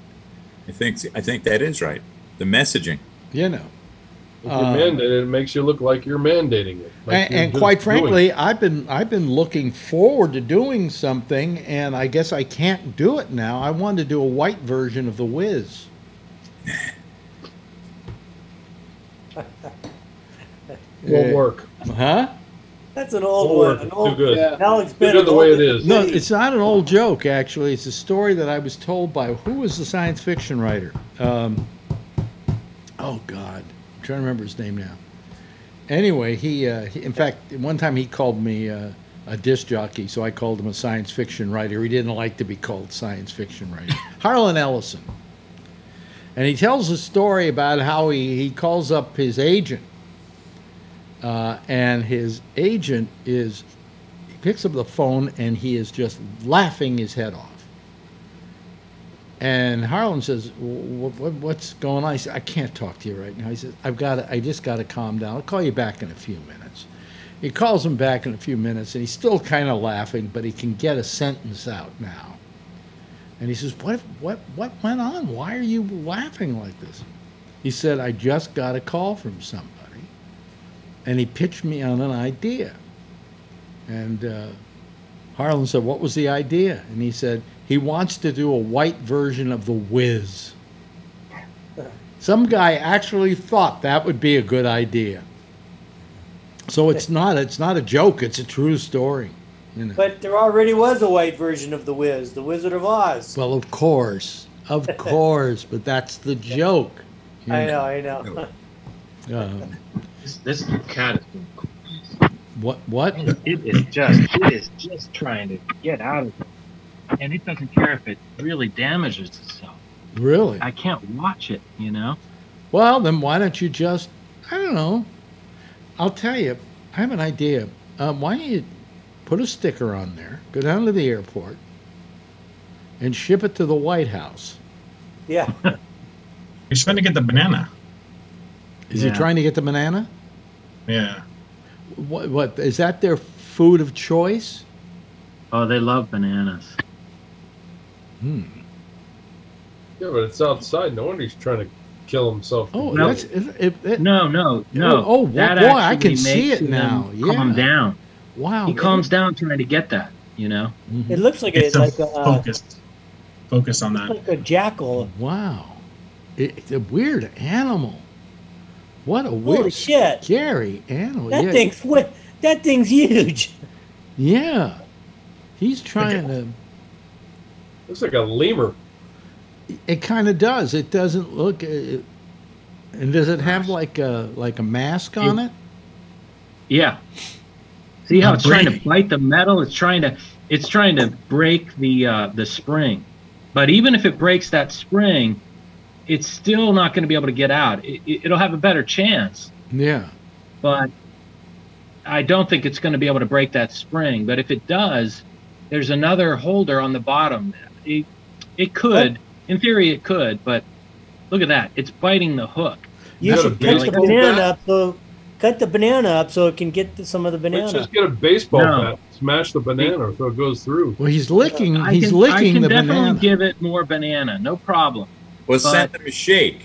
I think I think that is right. The messaging. You know. If you Uh, mandate it, it makes you look like you're mandating it. like and, and quite frankly, it. I've been I've been looking forward to doing something, and I guess I can't do it now. I wanted to do a white version of the Wiz. won't work. Huh? That's an old Won't one. work. An Too good. Yeah. Alex Too been good the way it is. No, it's not an old joke. Actually, it's a story that I was told by who was the science fiction writer. Um, oh God, I'm trying to remember his name now. Anyway, he, uh, he in fact, one time he called me uh, a disc jockey, so I called him a science fiction writer. He didn't like to be called science fiction writer. Harlan Ellison. And he tells a story about how he, he calls up his agent. Uh, and his agent is, he picks up the phone and he is just laughing his head off. And Harlan says, "Wh- wh- "What's going on?" He said, "I can't talk to you right now." He says, "I've got to, I just got to calm down. I'll call you back in a few minutes." He calls him back in a few minutes, and he's still kind of laughing, but he can get a sentence out now. And he says, "What? What? What went on? Why are you laughing like this?" He said, "I just got a call from somebody, and he pitched me on an idea." And uh, Harlan said, "What was the idea?" And he said, "He wants to do a white version of the Wiz." Some guy actually thought that would be a good idea. So it's not it's not a joke, it's a true story. You know. But there already was a white version of The Wiz, The Wizard of Oz. Well, of course. Of course, but that's the joke. you I know, I know. Um, This, this cat is crazy. what what? It is just it is just trying to get out of it. And it doesn't care if it really damages itself. Really? I can't watch it, you know? Well, then why don't you just I don't know. I'll tell you, I have an idea. Um, why don't you put a sticker on there, go down to the airport, and ship it to the White House? Yeah. He's trying to get the banana. Is Yeah. he trying to get the banana? Yeah. What, what is that their food of choice? Oh, they love bananas. Hmm. Yeah, but it's outside. No wonder he's trying to kill himself. Oh, No. that's it, it, it- No, no, no. Oh, That boy, I can see it him now. Calm down. wow. He calms down trying to get that, you know? Mhm. It looks like It's a, a like a, focus. Focus on that. like a jackal. Wow. It, it's a weird animal. What a Holy weird, shit. scary animal. That yeah. thing's what? That thing's huge. Yeah. He's trying to. Looks like a lemur. It kind of does. It doesn't look. uh, It, and does it have like a like a mask on it? Yeah. See how it's trying to bite the metal? It's trying to it's trying to break the uh, the spring. But even if it breaks that spring, it's still not going to be able to get out. It, it, it'll have a better chance, Yeah. but I don't think it's going to be able to break that spring. But if it does, there's another holder on the bottom. It, it could, in theory, it could. But look at that. It's biting the hook. You got a should cut the baseball banana bat? up so cut the banana up so it can get to some of the Let's banana. just get a baseball No. bat, smash the banana so it goes through. Well, he's licking. I He's can, licking I can definitely banana. give it more banana, no problem. Well, But- send them a shake.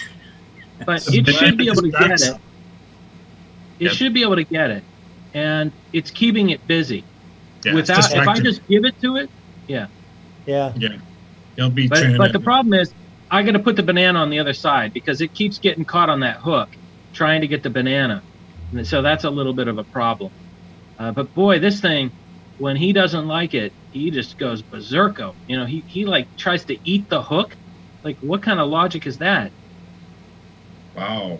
But it should be able to get it. It Yep. should be able to get it, and it's keeping it busy. Yeah, Without, if I just give it to it, yeah. Yeah. Yeah. You'll be But, but the problem is, I got to put the banana on the other side because it keeps getting caught on that hook, trying to get the banana. And so that's a little bit of a problem. Uh, but boy, this thing, when he doesn't like it, he just goes berserko. You know, he, he like tries to eat the hook. Like, what kind of logic is that? Wow.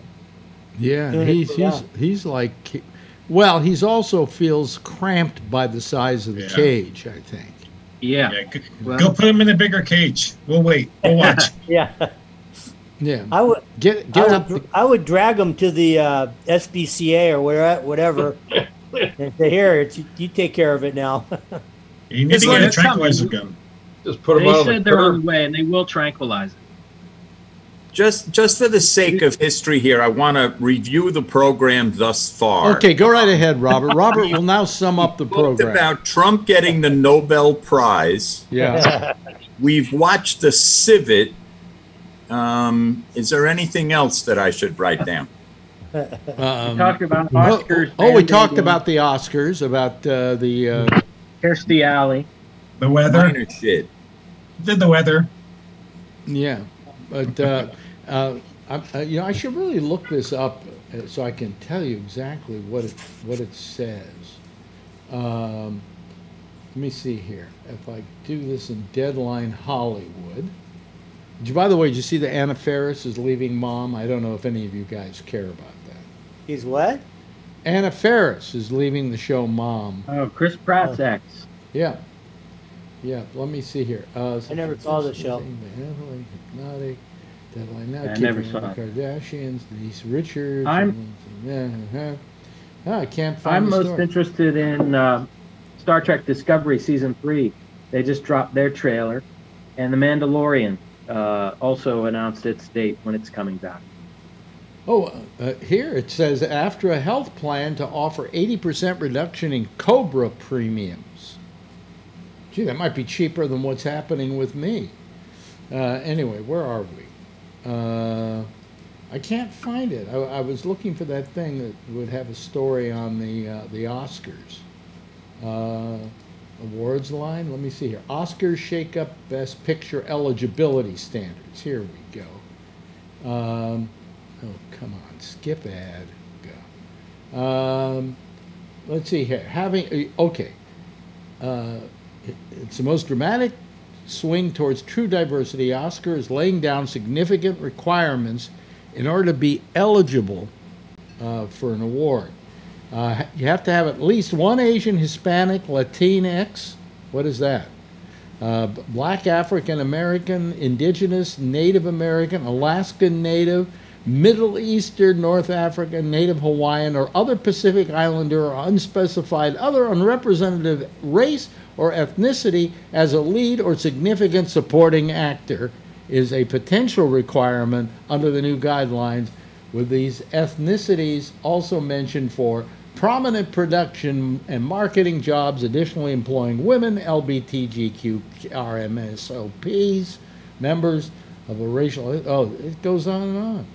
Yeah, Doing he's for- he's he's like, well, he's also feels cramped by the size of the Yeah. cage. I think. Yeah. Yeah. Go, Well- go put him in a bigger cage. We'll wait. We'll watch. Yeah. Yeah. I would Get I get would, up. the- I would drag him to the uh, SPCA or where, whatever. and say, here, it's, you take care of it now. You need It's to like get a tranquilizer gun. Just put them They out on said the they're on the way, and they will tranquilize it. Just just for the sake of history here, I want to review the program thus far. Okay, go right ahead, Robert. Robert will now sum up the program. about Trump getting the Nobel Prize. Yeah. We've watched the civet. Um, is there anything else that I should write down? Um, Talked about oh, Oscars. oh, we talked about the Oscars, about uh, the. Uh, Kirstie Alley. The weather. Minor shit. Did the weather. Yeah, but uh, uh, I, uh, you know, I should really look this up uh, so I can tell you exactly what it what it says. Um, let me see here. If I do this in Deadline Hollywood. Did you, by the way, did you see that Anna Faris is leaving Mom? I don't know if any of you guys care about that. He's what? Anna Faris is leaving the show Mom. Oh, Chris Pratt's ex. Yeah. Yeah, let me see here. Uh, I never saw the show. Hypnotic, Deadline Now, I never saw it. the Kardashians, Denise Richards. I'm- Yeah, uh-huh. Ah, I can't find I'm most story. interested in uh, Star Trek Discovery season three. They just dropped their trailer, and The Mandalorian uh, also announced its date when it's coming back. Oh, uh, here it says after a health plan to offer 80% reduction in COBRA premiums. Gee, that might be cheaper than what's happening with me. Uh, anyway, where are we? Uh, I can't find it. I, I was looking for that thing that would have a story on the uh, the Oscars. Uh, awards line. Let me see here. Oscars shake up Best Picture eligibility standards. Here we go. Um, oh, come on. Skip ad. Go. Um, let's see here. Having okay. It- it's the most dramatic swing towards true diversity. Oscar is laying down significant requirements in order to be eligible uh, for an award. Uh, you have to have at least one Asian, Hispanic, Latinx. What is that? Uh, black African American, Indigenous, Native American, Alaskan Native, Middle Eastern, North African, Native Hawaiian, or other Pacific Islander or unspecified other unrepresentative race or ethnicity as a lead or significant supporting actor is a potential requirement under the new guidelines, with these ethnicities also mentioned for prominent production and marketing jobs, additionally employing women, LBTGQ RMSOPs, members of a racial. Oh, it goes on and on.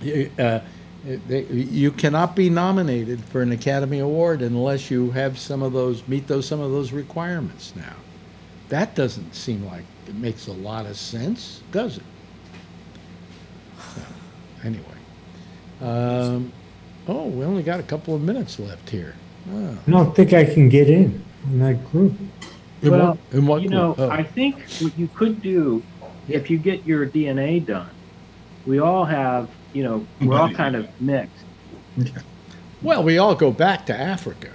You, uh, they, you cannot be nominated for an Academy Award unless you have some of those meet those some of those requirements. Now, that doesn't seem like it makes a lot of sense, does it? So, anyway, um, oh, we only got a couple of minutes left here. Oh. I don't think I can get in in that group. In well, what- in what you group? know, Oh. I think what you could do if you get your DNA done, we all have, you know, we're all kind of mixed. Well, we all go back to Africa.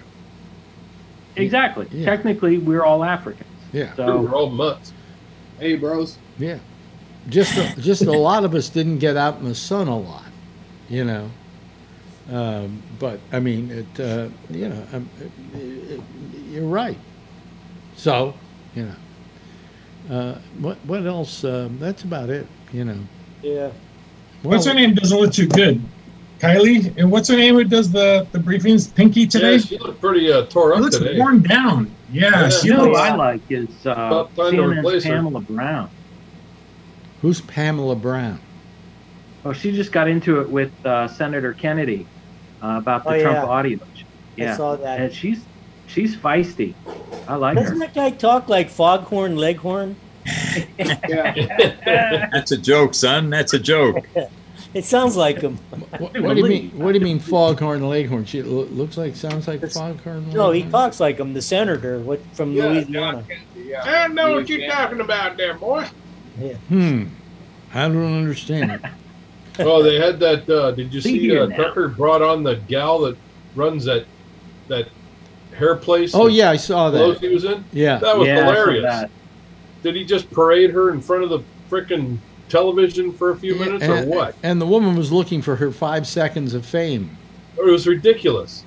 Exactly. Yeah. Technically, we're all Africans. Yeah. So We're all mutts. Hey, bros. Yeah, just a, just a lot of us didn't get out in the sun a lot, you know. Um, but I mean, it uh, you know, um, it, it, you're right. So, you know, uh, what what else? Um, that's about it. You know, Yeah. What's her name? Doesn't look too good. Kayleigh, and what's her name? Who does the the briefings? Pinky today. Yeah, she looked pretty uh, tore She up looks today. worn down. Yeah, Yeah. she You know who looks. I like is uh, About time to replace CNN's her. Pamela Brown. Who's Pamela Brown? Oh, she just got into it with uh, Senator Kennedy uh, about the Oh, Trump yeah. audio. Yeah, I saw that. and she's she's feisty. I like Doesn't her. that guy talk like Foghorn Leghorn? That's a joke, son. That's a joke. It sounds like him. What, what do you mean? What do you mean, Foghorn Leghorn? She looks like, sounds like Foghorn. No, he talks like him, the senator what, from Louisiana. I know what you're talking about there, boy. Hmm. I don't understand it. Oh, they had that. Uh, did you See see uh. Tucker brought on the gal that runs that that hair place? Oh yeah, I saw that. Pelosi was in. Yeah. That was Yeah, I saw hilarious. That. Did he just parade her in front of the frickin' television for a few minutes, or and, what? And the woman was looking for her five seconds of fame. It was ridiculous.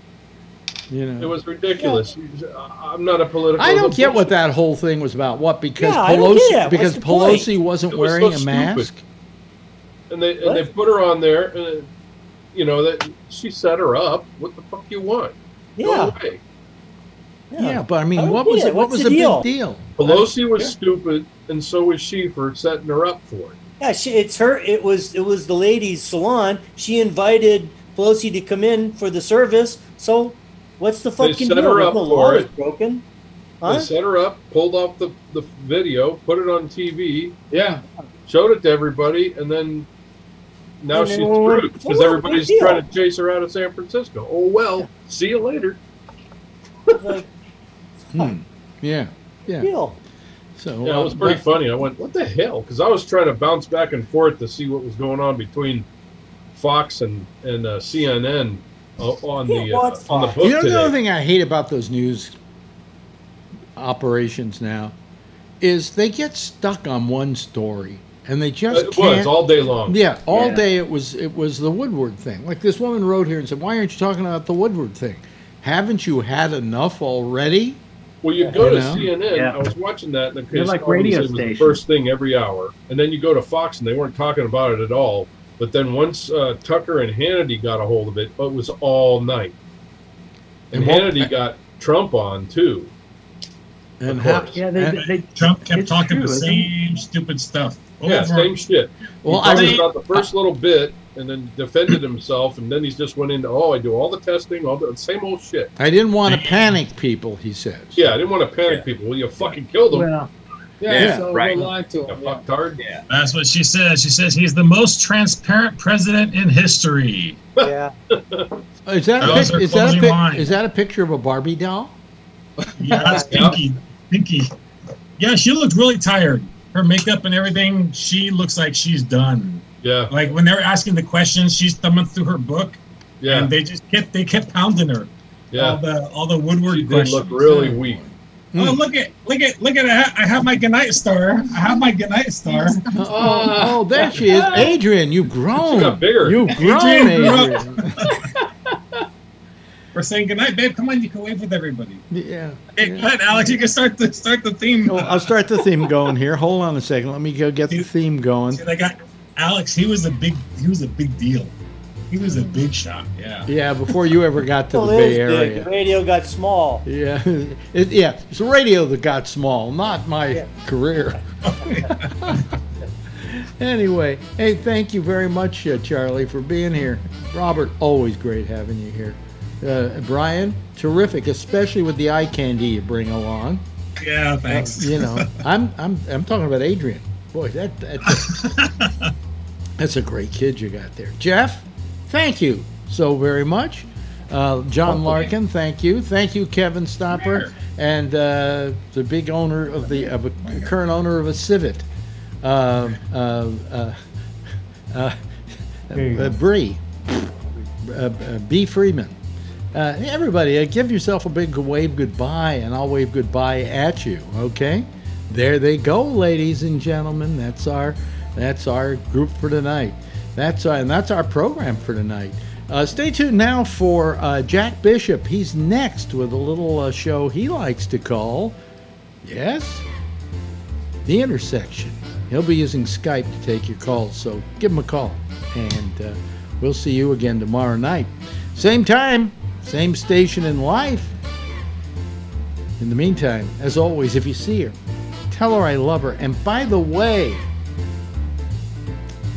You know, It was ridiculous. Uh, I'm not a political. I don't get what that whole thing was about. What? Because Yeah, Pelosi get it. What's because the point? Pelosi wasn't was wearing so a stupid. mask. And they What? and they put her on there, and you know that she set her up. What the fuck you want? Go Yeah. away. Yeah, but I mean, I what was it. it? What What's was the the deal? big deal? Pelosi was Yeah. stupid, and so was she for setting her up for it. Yeah, she, it's her. It was it was the ladies' salon. She invited Pelosi to come in for the service. So, what's the They fucking set deal? her Well, up the for law is it. broken. They set her up, pulled off the, the video, put it on TV, Yeah. showed it to everybody, and then now And she's then screwed because everybody's trying to chase her out of San Francisco. Oh well, see you later. Like, Hmm. Yeah. Yeah. deal. So Yeah, uh, it was pretty but- funny. I went, "What the hell?" Because I was trying to bounce back and forth to see what was going on between Fox and and uh, CNN uh, on the uh, on the book You know the other thing I hate about those news operations now is they get stuck on one story and they just It can't. was all day long. Yeah, all Yeah. day it was it was the Woodward thing. Like this woman wrote here and said, "Why aren't you talking about the Woodward thing? Haven't you had enough already?" Well, you go You to know? CNN. Yeah. I was watching that, and the They're like radio was the stations. first thing every hour, and then you go to Fox, and they weren't talking about it at all. But then once uh, Tucker and Hannity got a hold of it, it was all night. And, And what- Hannity got Trump on too. And Of how? Yeah, they, and- they, Trump kept talking true, the same stupid stuff. Yeah, over same shit. well, he I talked mean, about the first little bit, and then defended himself, and then he's just went into, oh, I do all the testing, all the same old shit. I didn't want to panic people. He says. Yeah, I didn't want to panic people. Well, you fucking killed them. well, Yeah, Yeah, so right. we lied to him. Yeah. fucktard. Yeah. That's what she says. She says he's the most transparent president in history. Yeah. Is that a That was pic- is that a closing pic- is that a picture of a Barbie doll? Yeah, that's Pinky. Pinky. Yeah, she looked really tired. Her makeup and everything, she looks like she's done. Yeah, Like when they were asking the questions, she's thumbing through her book, yeah, and they just kept they kept pounding her. Yeah. All the all the Woodward She did questions. look really weak. Oh, hmm. look at look at look at I I have my goodnight star. I have my goodnight star. Oh, oh, oh, there she is, Adrian. You've grown. She got bigger. You've grown, Adrian grew up. Adrian. We're saying goodnight, babe. Come on, you can wave with everybody. yeah. Hey, go ahead, Alex. You can start the start the theme. Well, I'll start the theme going here. Hold on a second. Let me go get the theme going. See, they got Alex. He was a big he was a big deal. He was a big shot. Yeah. Yeah, before you ever got to the Well, it Bay is big. Area. The radio got small. Yeah, it, yeah. It's the radio that got small, not my Yeah. career. anyway, hey, thank you very much, uh, Charlie, for being here. Robert, always great having you here. Uh, Brian, terrific, especially with the eye candy you bring along. Yeah. Thanks. You know, I'm I'm I'm talking about Adrian. Boy, that that's a, that's a great kid you got there. Jeff, thank you so very much. Uh, John Larkin, thank you. Thank you, Kevin Stopper, and uh, the big owner of the of a current owner of a Civet, uh, uh, uh, uh, uh, Bree, B. Freeman. Uh, everybody, uh, give yourself a big wave goodbye, and I'll wave goodbye at you. Okay, there they go, ladies and gentlemen. That's our that's our group for tonight. That's our, and that's our program for tonight. Uh, stay tuned now for uh, Jack Bishop. He's next with a little uh, show he likes to call, yes, the intersection. He'll be using Skype to take your calls, so give him a call. And uh, we'll see you again tomorrow night. Same time, same station in life. In the meantime, as always, if you see her, tell her I love her. And by the way,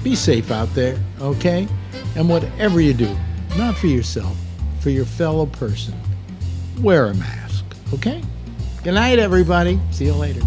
be safe out there, okay? And whatever you do, not for yourself, for your fellow person, wear a mask, okay? Good night, everybody. See you later.